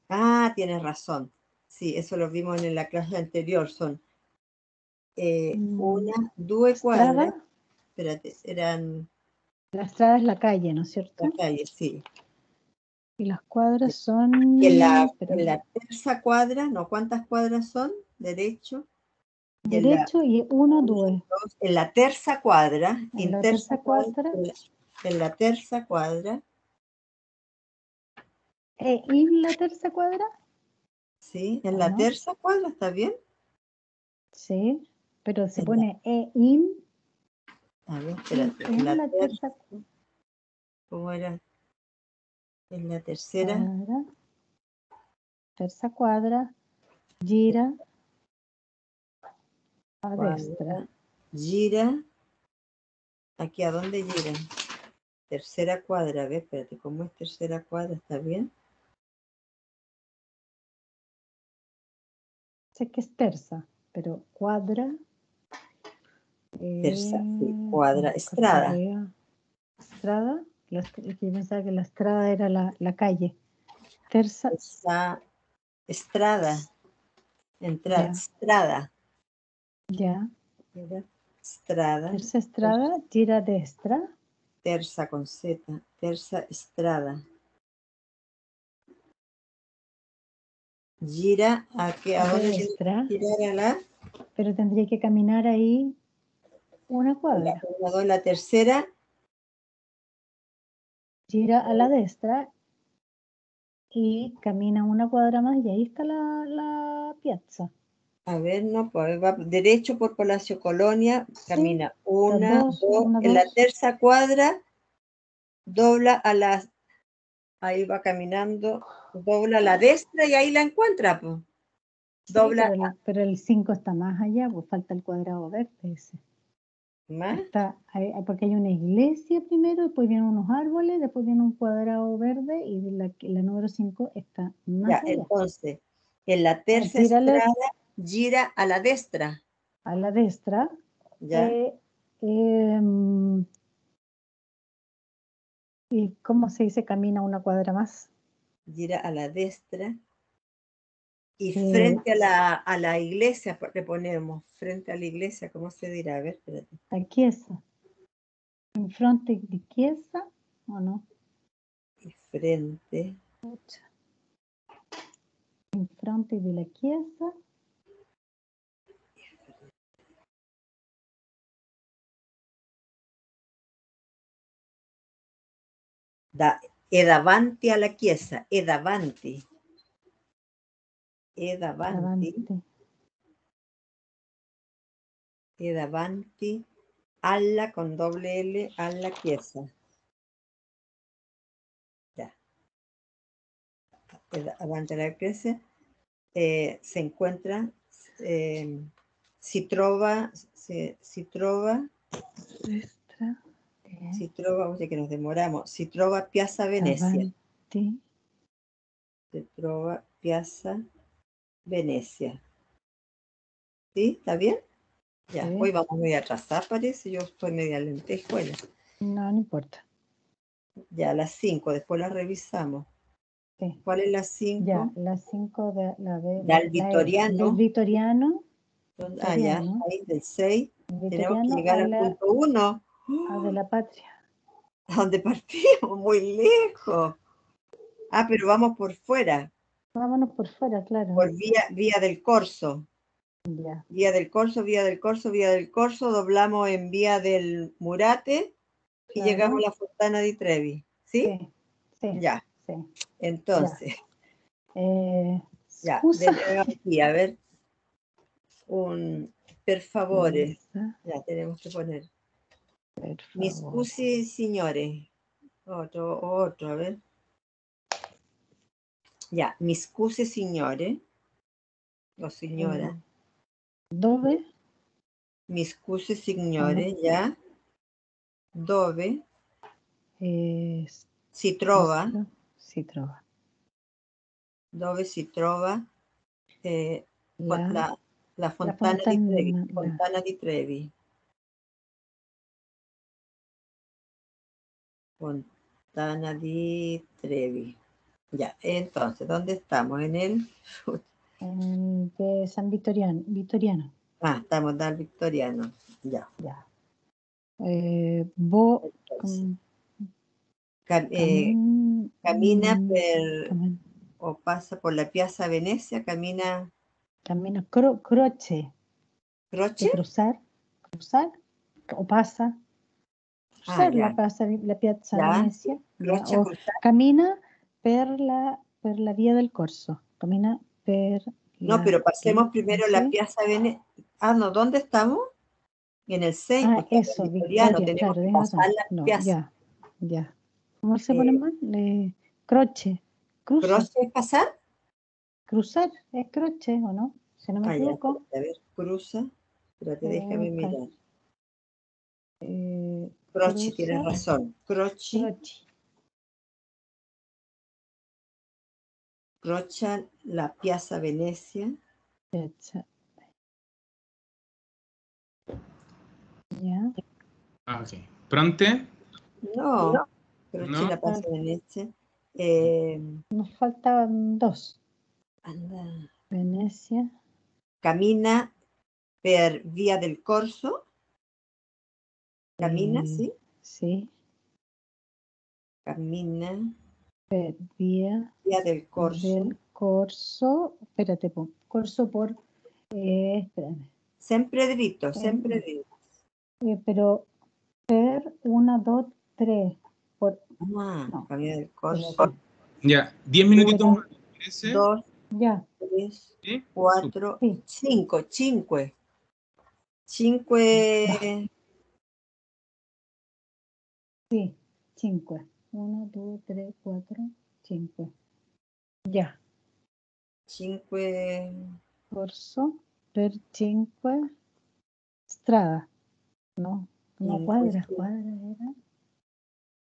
ah tienes razón sí eso lo vimos en la clase anterior son eh, Mm, una due cuadras espérate eran La estrada es la calle, ¿no es cierto? la calle sí. Y las cuadras son. y en la, en la terza cuadra no cuántas cuadras son derecho. Y en la- derecho y uno, dos, en la terza cuadra En la terza cuadra. en la, en la terza cuadra. E in la terza cuadra, sí en la ¿no? terza cuadra está bien sí, pero se pone e in, A ver, espérate. en la la ter- terza ¿Cómo era? En la tercera. cuadra. Terza cuadra, gira a cuadra, destra. Gira. ¿Aquí a dónde gira? Tercera cuadra. A ver, espérate. ¿Cómo es tercera cuadra? ¿Está bien? Sé que es terza, pero cuadra. Terza, eh, cuadra, estrada. Estrada. La yo pensaba que la estrada era la, la calle. Terza, Estrada. Entrada. Estrada. ya. Mira, Estrada. Terza estrada, gira a destra. Terza con Z. Terza Estrada. Gira a, que girar a la, pero tendría que caminar ahí una la, cuadra. dos, la tercera. Gira a la destra y camina una cuadra más y ahí está la, la piazza. A ver, no, pues va derecho por Palacio Colonia, camina una, dos, dos, una, en la tercera cuadra, dobla a la, ahí va caminando, dobla a la destra y ahí la encuentra, pues. Dobla pero el- pero el 5 está más allá, pues falta el cuadrado verde ese. Más, Está ahí- porque hay una iglesia primero, después vienen unos árboles, después viene un cuadrado verde y la, número 5 está más ya, allá. entonces, en la tercera la- estrada, gira a la destra, A la destra, ya, eh, em, ¿y cómo se dice camina una cuadra más? gira a la destra, y frente a la, a la iglesia, le ponemos, frente a la iglesia, ¿cómo se dirá? A ver, espérate. La chiesa. ¿En fronte de chiesa o no? Y frente. En fronte de la chiesa. da, è davanti alla chiesa, davanti. È davanti, Davanti. davanti alla con doble L, alla chiesa. Ya. Eh, Adelante la iglesia. eh, se encuentra, eh, si trova, si, si trova, Destra, eh, si trova, oye que nos demoramos, si trova Piazza Venecia. avanti, Se trova Piazza Venecia. ¿Sí? ¿Está bien? Ya, Sí. hoy vamos muy atrasar, parece. Yo estoy media lentejuela. No, no importa. Ya, las 5, después las revisamos. Sí. ¿Cuál es la 5? Ya, las cinco de la de. Ya, el la- victoriano. Del victoriano. Ah, ya, ahí del 6. el Tenemos que llegar al la, punto 1. a de la patria. ¿A dónde partimos? Muy lejos. Ah, pero vamos por fuera, Vámonos por fuera, claro. por vía, vía del Corso. Ya, Vía del Corso, vía del Corso, vía del Corso, doblamos en vía del Murate y Claro. llegamos a la Fontana di Trevi. ¿Sí? sí, sí, Ya, sí. entonces, Eh, ya, de nuevo aquí, a ver. Un, per favore, ya tenemos que poner. per Mi favore. scusi, signore. Otro, otro, a ver. Ya, mi scusi, signore. O signora. Eh, Dove? Mi scusi, signore, ya. Dove Eh, si trova, Si trova. dove si trova eh, La, fon- la, la fontana, di Trevi. fontana, la- Fontana di Trevi. Fontana di Trevi. Ya, entonces, ¿dónde estamos? En el... en- de San Victoriano. Victoriano. Ah, estamos en el Victoriano. Ya. Ya. Eh, com- cam- eh, camin- camina mm, per, camin- o pasa por la Piazza Venecia, camina camina cro- croce. De Croce. cruzar. Cruzar. O pasa. Ah, Cruzar la, piazza Ya. Croce o cruzar. camina per la, per la vía del corso. Camina per No, la pero pasemos primero la. Piazza. Ah, no, ¿dónde estamos? En el 6, Ah, eso, Victoria, tenemos claro, que pasar la No, Piazza. ya, ya. ¿Cómo se pone Eh, mal? Eh, croche. Cruza. ¿Croce es pasar? Cruzar es croche, ¿o no? Si no me Ah, equivoco. a ver, cruza. Espérate, a déjame mirar. Eh, Croci, tienes razón. Croci, croce. Crocha la Piazza Venecia. Piazza. Ya. Ah, ok. Pronte? No, croci No. la Piazza Venecia. Eh, Nos faltaban dos. anda. Venecia. Camina per vía del Corso. Camina, eh, sí. Sí. Camina per vía vía del Corso. del corso. Espérate, corso por. Eh, espérame. Sempre dritto, sempre dritto. Eh, pero per una, dos, tres. Por Ah, No. del Corso. Ya, 10 minutitos más. ¿te parece? Dos, Ya. tres, ¿Sí? cuatro, Sí. cinco, cinque. Cinque, Sí, cinque. Uno, dos, tres, cuatro, cinque. Ya. cinque, Corso per cinque. Strada. No, no Cinque, cuadras, sí. cuadras era.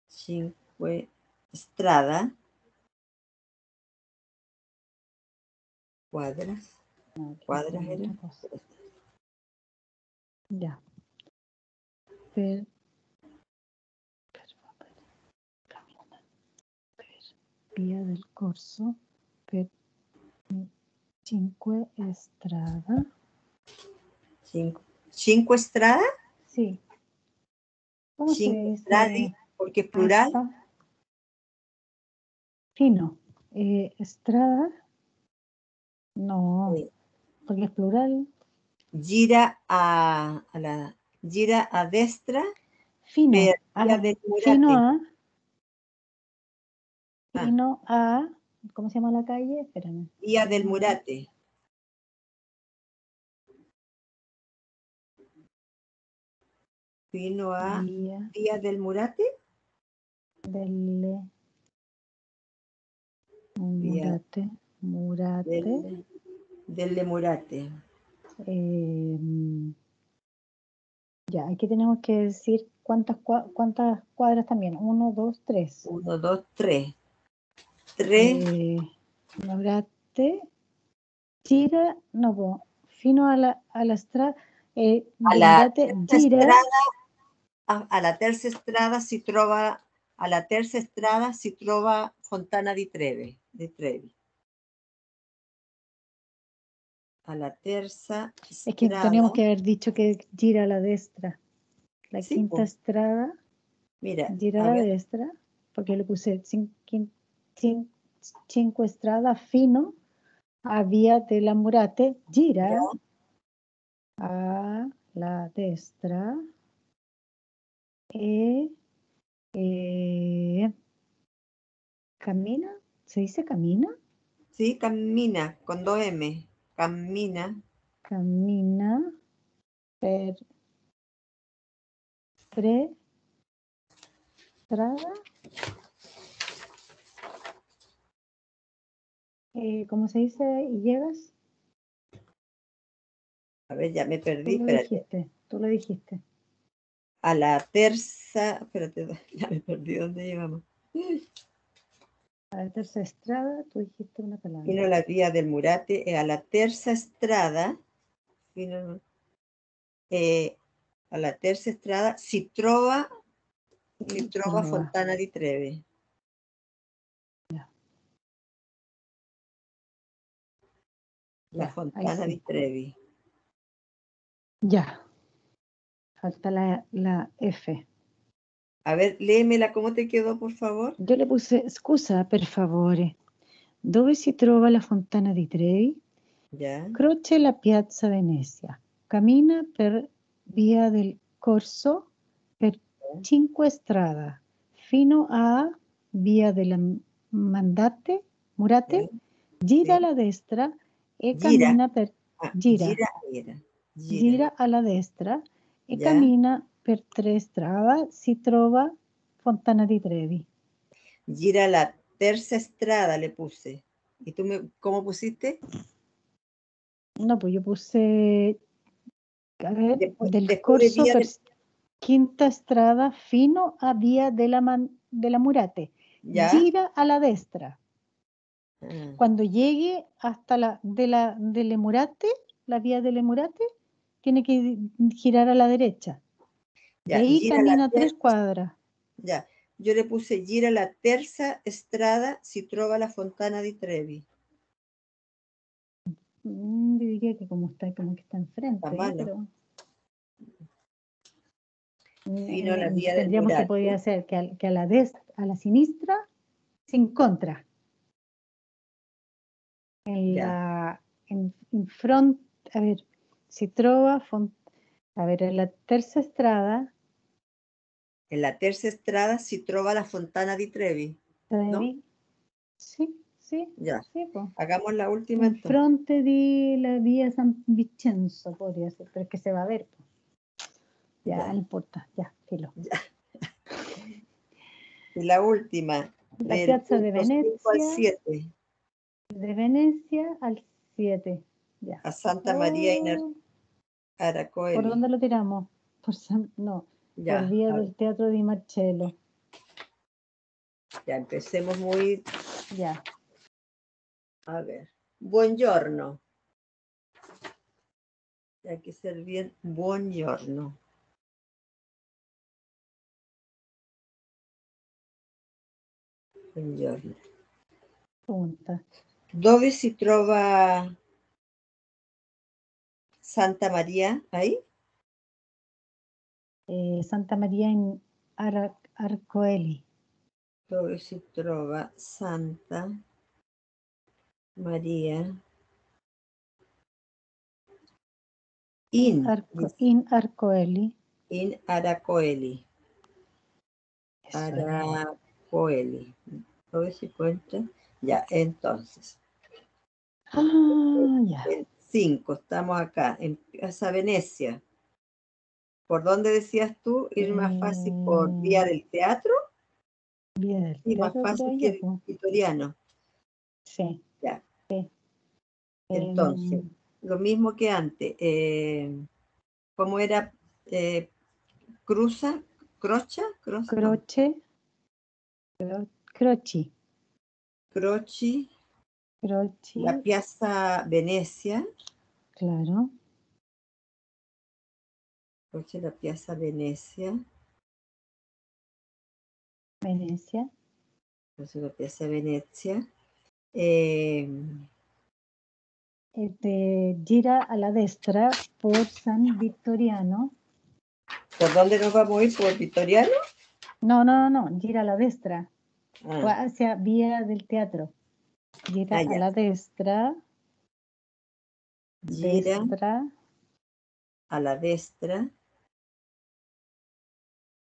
cinque, strada. Cuadras. No, aquí Cuadras era. Ya. Per, per, camina. Per via del corso. Per cinque strada. Cinco, cinque strada, Sí. ¿Cómo se cinque dice? stradi, porque es plural. Fino. Eh, estrada. No, porque es plural. Gira a, a la, gira a destra, Fino. a- del fino a. Ah. Fino a. ¿Cómo se llama la calle? Espérame. Vía del Murate. fino a vía Vía del Murate. del Murate, Murate, Del, del de Murate. eh, ya, aquí tenemos que decir cuántas, cuántas cuadras también, uno, dos, tres. Uno, dos, tres. Tres. Eh, Murate, gira, no, fino a la, a la estrada, eh, A la Murate, terza gira, strada, a, a la terza strada si trova, a la terza strada si trova Fontana di Trevi. Di Trevi. A la terza es que teníamos que haber dicho que gira a la destra. La Sí, quinta po. estrada, Mira, gira a la destra, porque le puse cin- quin- cin- cinco estrada fino a vía de la Murate, gira a la destra e eh, camina, ¿se dice camina? sí, camina con dos M. Camina Camina per pre eh, ¿cómo se dice? ¿Y llegas? A ver, ya me Tú perdí, lo espérate. dijiste, tú lo dijiste. A la terza, espérate, [laughs] ya me perdí, ¿dónde llegamos? A la tercera estrada, tú dijiste una palabra. Fino la vía del Murate, e a la terza strada, fino, eh, a la terza strada si trova, si trova. Fontana di Trevi. La Fontana di Trevi. Ya. Falta la, la F. A ver, léemela, ¿cómo te quedó, por favor? Yo le puse, scusa, per favore, dove si trova la Fontana di Trevi? Ya, Croce la Piazza Venezia. Cammina per via del Corso per cinque strada fino a via della Mandate, Murate, gira sì. alla destra e Gira. cammina per Ah, Gira. gira, gira, gira. alla destra e Ya. cammina per tre strade, si trova Fontana di Trevi. Gira la terza strada, le puse. ¿Y tú me, cómo pusiste? No, pues yo puse, a ver, Después- del después de corso per quinta strada fino a via della, Man- della Murate. Ya. Gira a la destra. Ah, Cuando llegue hasta la de la delle Murate, la vía delle Murate, tiene que girar a la derecha. ya, de ahí camina tres cuadras. Ya, yo le puse gira la terza strada si trova la Fontana di Trevi. Mm, Yo diría que como está, como que está enfrente, Está ¿eh? malo. pero Mm, Fino la mm, vía del tendríamos que podía ser que a la des- a la sinistra sin contra en yeah. la en, en front, a ver, si trova, a ver, en la terza estrada. En la terza estrada si trova la fontana di Trevi. Trevi. ¿no? Sí, sí. Ya. Sí, pues. Hagamos la última. En fronte di la vía San Vincenzo, podría ser, pero es que se va a ver. Pues. Ya, no importa, ya, filo. Ya. [laughs] y la última. La piazza de Venecia. 5 al 7. De Venecia al 7. Ya. a Santa María Oh, Aracoeli. ¿Por dónde lo tiramos? Por San- no, Ya, por vía del Teatro di Marcello. ya empecemos muy. Ya. A ver. Buongiorno. Hay que ser bien. Buongiorno. Buongiorno. Pregunta. Dove si trova Santa María? ¿Ahí? Eh, Santa María en Ara- Arcoeli. Dove si trova Santa María in, Arco- in Arcoeli. in Aracoeli. Aracoeli. Dove si encuentra? Ya, entonces. Ah, ya. 5, estamos acá, en Casa Venecia. ¿Por dónde decías tú? Ir más fácil por vía Eh, del teatro Vía del y más teatro, fácil que el vitoriano. Sí. Ya. Sí. Entonces, Em, lo mismo que antes. eh, ¿Cómo era? Eh, ¿Cruza? ¿Crocha? Croza, no, croce, cro- croci, Croci, la Piazza Venecia. claro, la Piazza Venecia. Venecia, la Piazza Venezia. Eh, este, gira a la destra por San Vittoriano. ¿Por dónde nos vamos a ir? ¿Por Vitoriano? No, no, no, gira a la destra, Ah, hacia vía del teatro. Gira a la destra, gira destra, a la destra.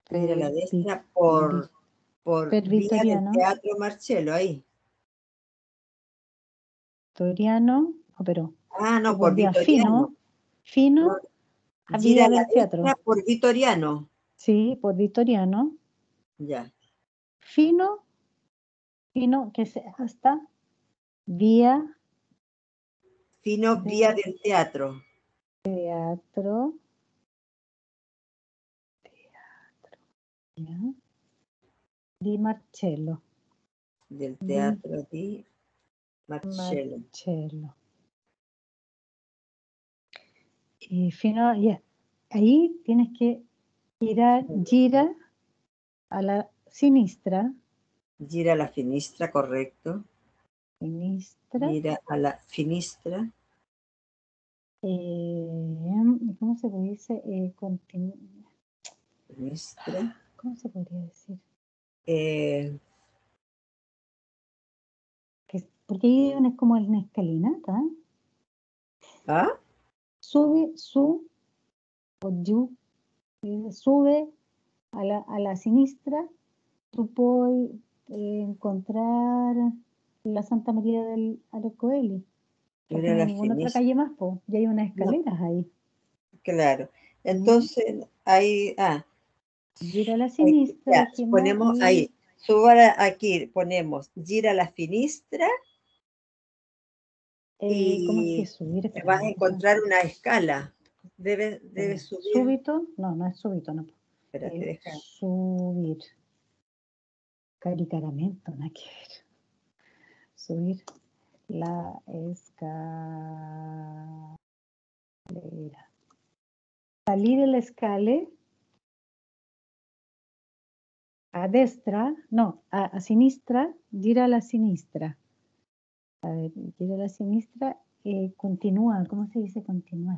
Gira a la destra por, por per vía del. Teatro Marcello, ahí. Vittoriano, no, pero Ah, no, por Vitoriano. fino, fino a Gira a la del teatro. destra por Vitoriano. Sí, por Vittoriano. Ya. Fino, fino, que se hasta vía Fino De- vía del teatro. teatro. Teatro. ya, Di Marcello. Del Di- teatro di Marcello. Marcello. Y fino, ya. Ahí tienes que girar, gira a la sinistra, Gira a la finistra, correcto. Sinistra. Gira a la finistra. eh, ¿Cómo se puede decir? Eh, Finistra. ¿Cómo se podría decir? Eh, Que- porque ahí una, como una escalinata. ¿Ah? Sube, su, o you, eh, sube a la, a la sinistra, tú puedes eh, encontrar la Santa María del Arcoeli. No hay ninguna otra calle más, po, y hay unas escaleras ahí. Claro. Entonces, ahí, ah, Gira a la ahí, sinistra, ya, ponemos y- ahí, suba aquí, ponemos gira a la finistra eh, ¿cómo es que subir? vas a encontrar una escala. Debes, espera, debes subir. Súbito, no, no es súbito, no. Espérate, Eh, deja. subir. Caricaramento, nada que ver. Subir la escalera. Salir el escale a destra, no, a, a sinistra, gira a la sinistra. A ver, gira a la sinistra, eh, continúa, ¿cómo se dice continuar?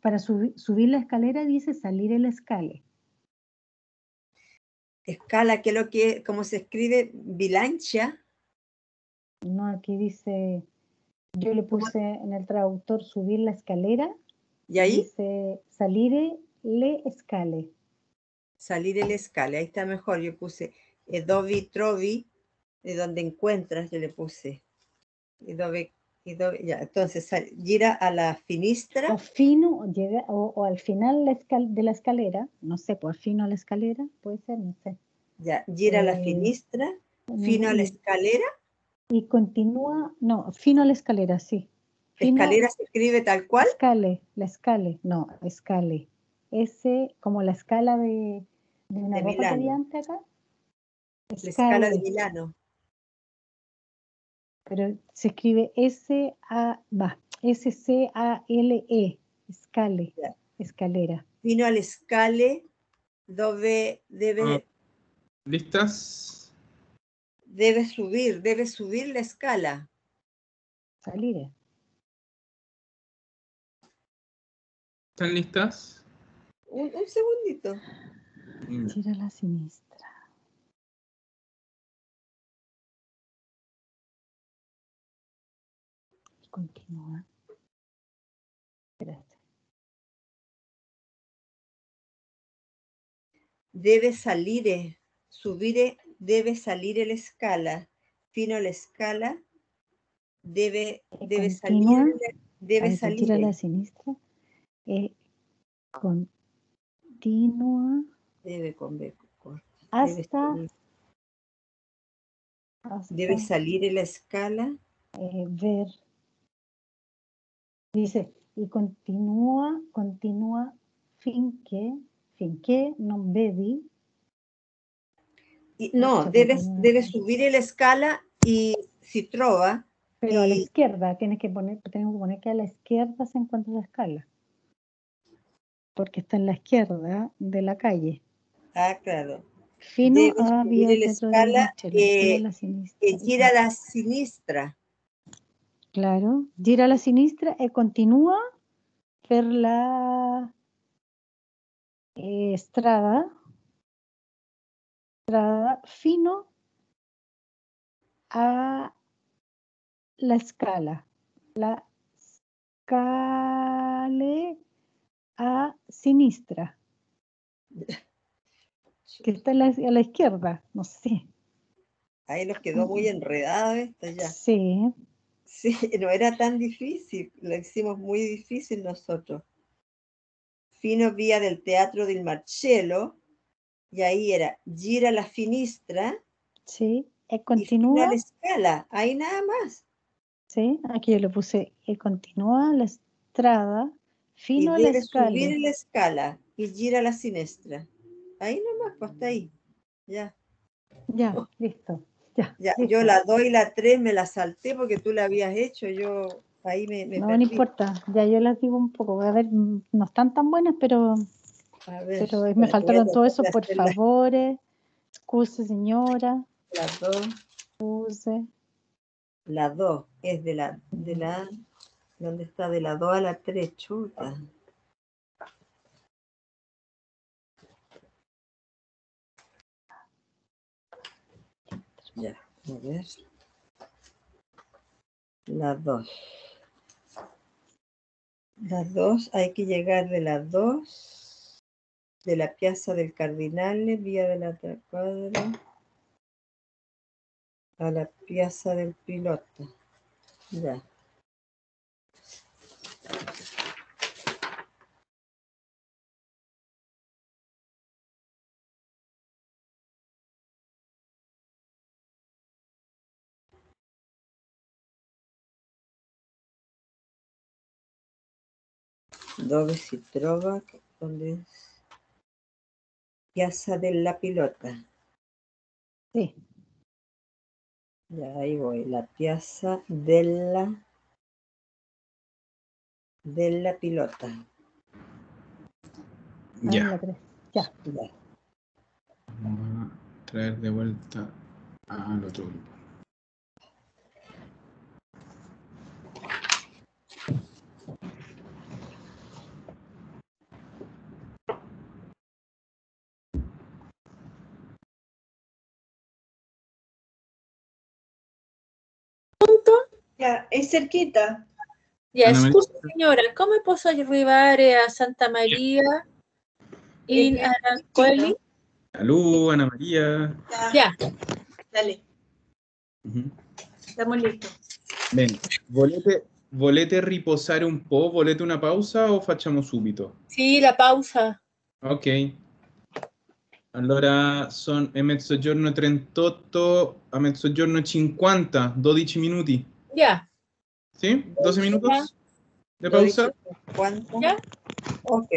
Para subi- subir la escalera dice salir el escale. Escala, que es lo que, como se escribe, bilancia. No, aquí dice, yo le puse en el traductor subir la escalera, Y ahí dice salir le escale. salir el escala. Ahí está mejor. Yo puse eh, dovi trovi, de donde encuentras, yo le puse. Y dove, y dove- ya, entonces sal- gira a la finistra. O fino, o, llega, o, o al final la escal- de la escalera, no sé, por fino a la escalera, puede ser, no sé. Ya, gira a la Eh, finistra, fino a la escalera. Y continúa, no, fino a la escalera, sí. Fino, Escalera se escribe tal cual. Escale, la escale, no, escale. Ese, como la escala de, de una De ropa acá. La escala de Escale, Milano. pero se escribe S-A, va, S-C-A-L-E, escale, escalera. Fino al escale, dove debe, Ah. ¿Listas? Debe subir, debe subir la escala. Salir. ¿Están listas? Un, un segundito. Mm. Gira a la sinistra. Continúa. Espérate. Debe salir, eh, subir, eh, debe salir la escala. Fino la escala, debe, debe continúa. salir, debe salir. la eh, sinistra. Eh, continúa Debe con B corta. Debe hasta, salir- hasta, Debe salir en la escala. eh, ver. Dice, y continúa, continúa finché, finché non vedi, no, Esto debe, continúa. debe subir la escala y si trova, pero a la izquierda, tienes que poner, tenemos que poner que a la izquierda se encuentra la escala. Porque está en la izquierda de la calle. ah, claro, Fino a subir dentro del escala, gira eh, la sinistra. gira a la sinistra. Claro, gira a la sinistra e continúa per la eh, strada, strada fino a la scala, la scale a sinistra, que está a la, a la izquierda, no sé. Ahí nos quedó muy enredado esto ya. Sí, Sí, [laughs] no era tan difícil, lo hicimos muy difícil nosotros. Fino vía del Teatro del Marcello, y ahí era gira la finistra sí, e y continúa. la escala, ahí nada más. Sí, aquí yo le puse y continúa la estrada Y fino a la escala. subir la escala y gira la sinistra. Ahí nomás, pues está ahí. Ya, Ya, listo. Ya, ya. listo. Yo la 2 y la 3 me la salté porque tú la habías hecho, yo ahí me, me No, no perdí. importa, ya yo las digo un poco. A ver, no están tan buenas, pero, A ver, pero me faltaron todo eso, por favor. Excuse, señora. La 2. Excuse. La 2 es de la, de la, ¿dónde está? De la 2 a la 3, chuta. Ya, a ver. La 2. La 2, hay que llegar de la 2, de la Piazza del Cardinale, vía de la cuadra, a la Piazza del Pilota. Ya. Dove si trova, donde es Piazza della Pilota. Sí, Ya ahí voy, la Piazza della della Pilota. Ya. Ya, Ya. Vamos a traer de vuelta al otro grupo. Ya, es cerquita. Ya, scusi signora, come posso arrivare a Santa Maria in Eh, Aracoli? Salud, Ana María. Ya, Ya, dale, Ujú. estamos listos. Bene, volete, volete riposare un po'? Volete una pausa o facciamo subito? sì, la pausa. Ok. Allora son, è mezzogiorno 38 a mezzogiorno 50, 12 minuti. Ya, ¿Sí? ¿12 minutos de ¿Lo pausa? Ya. Ok.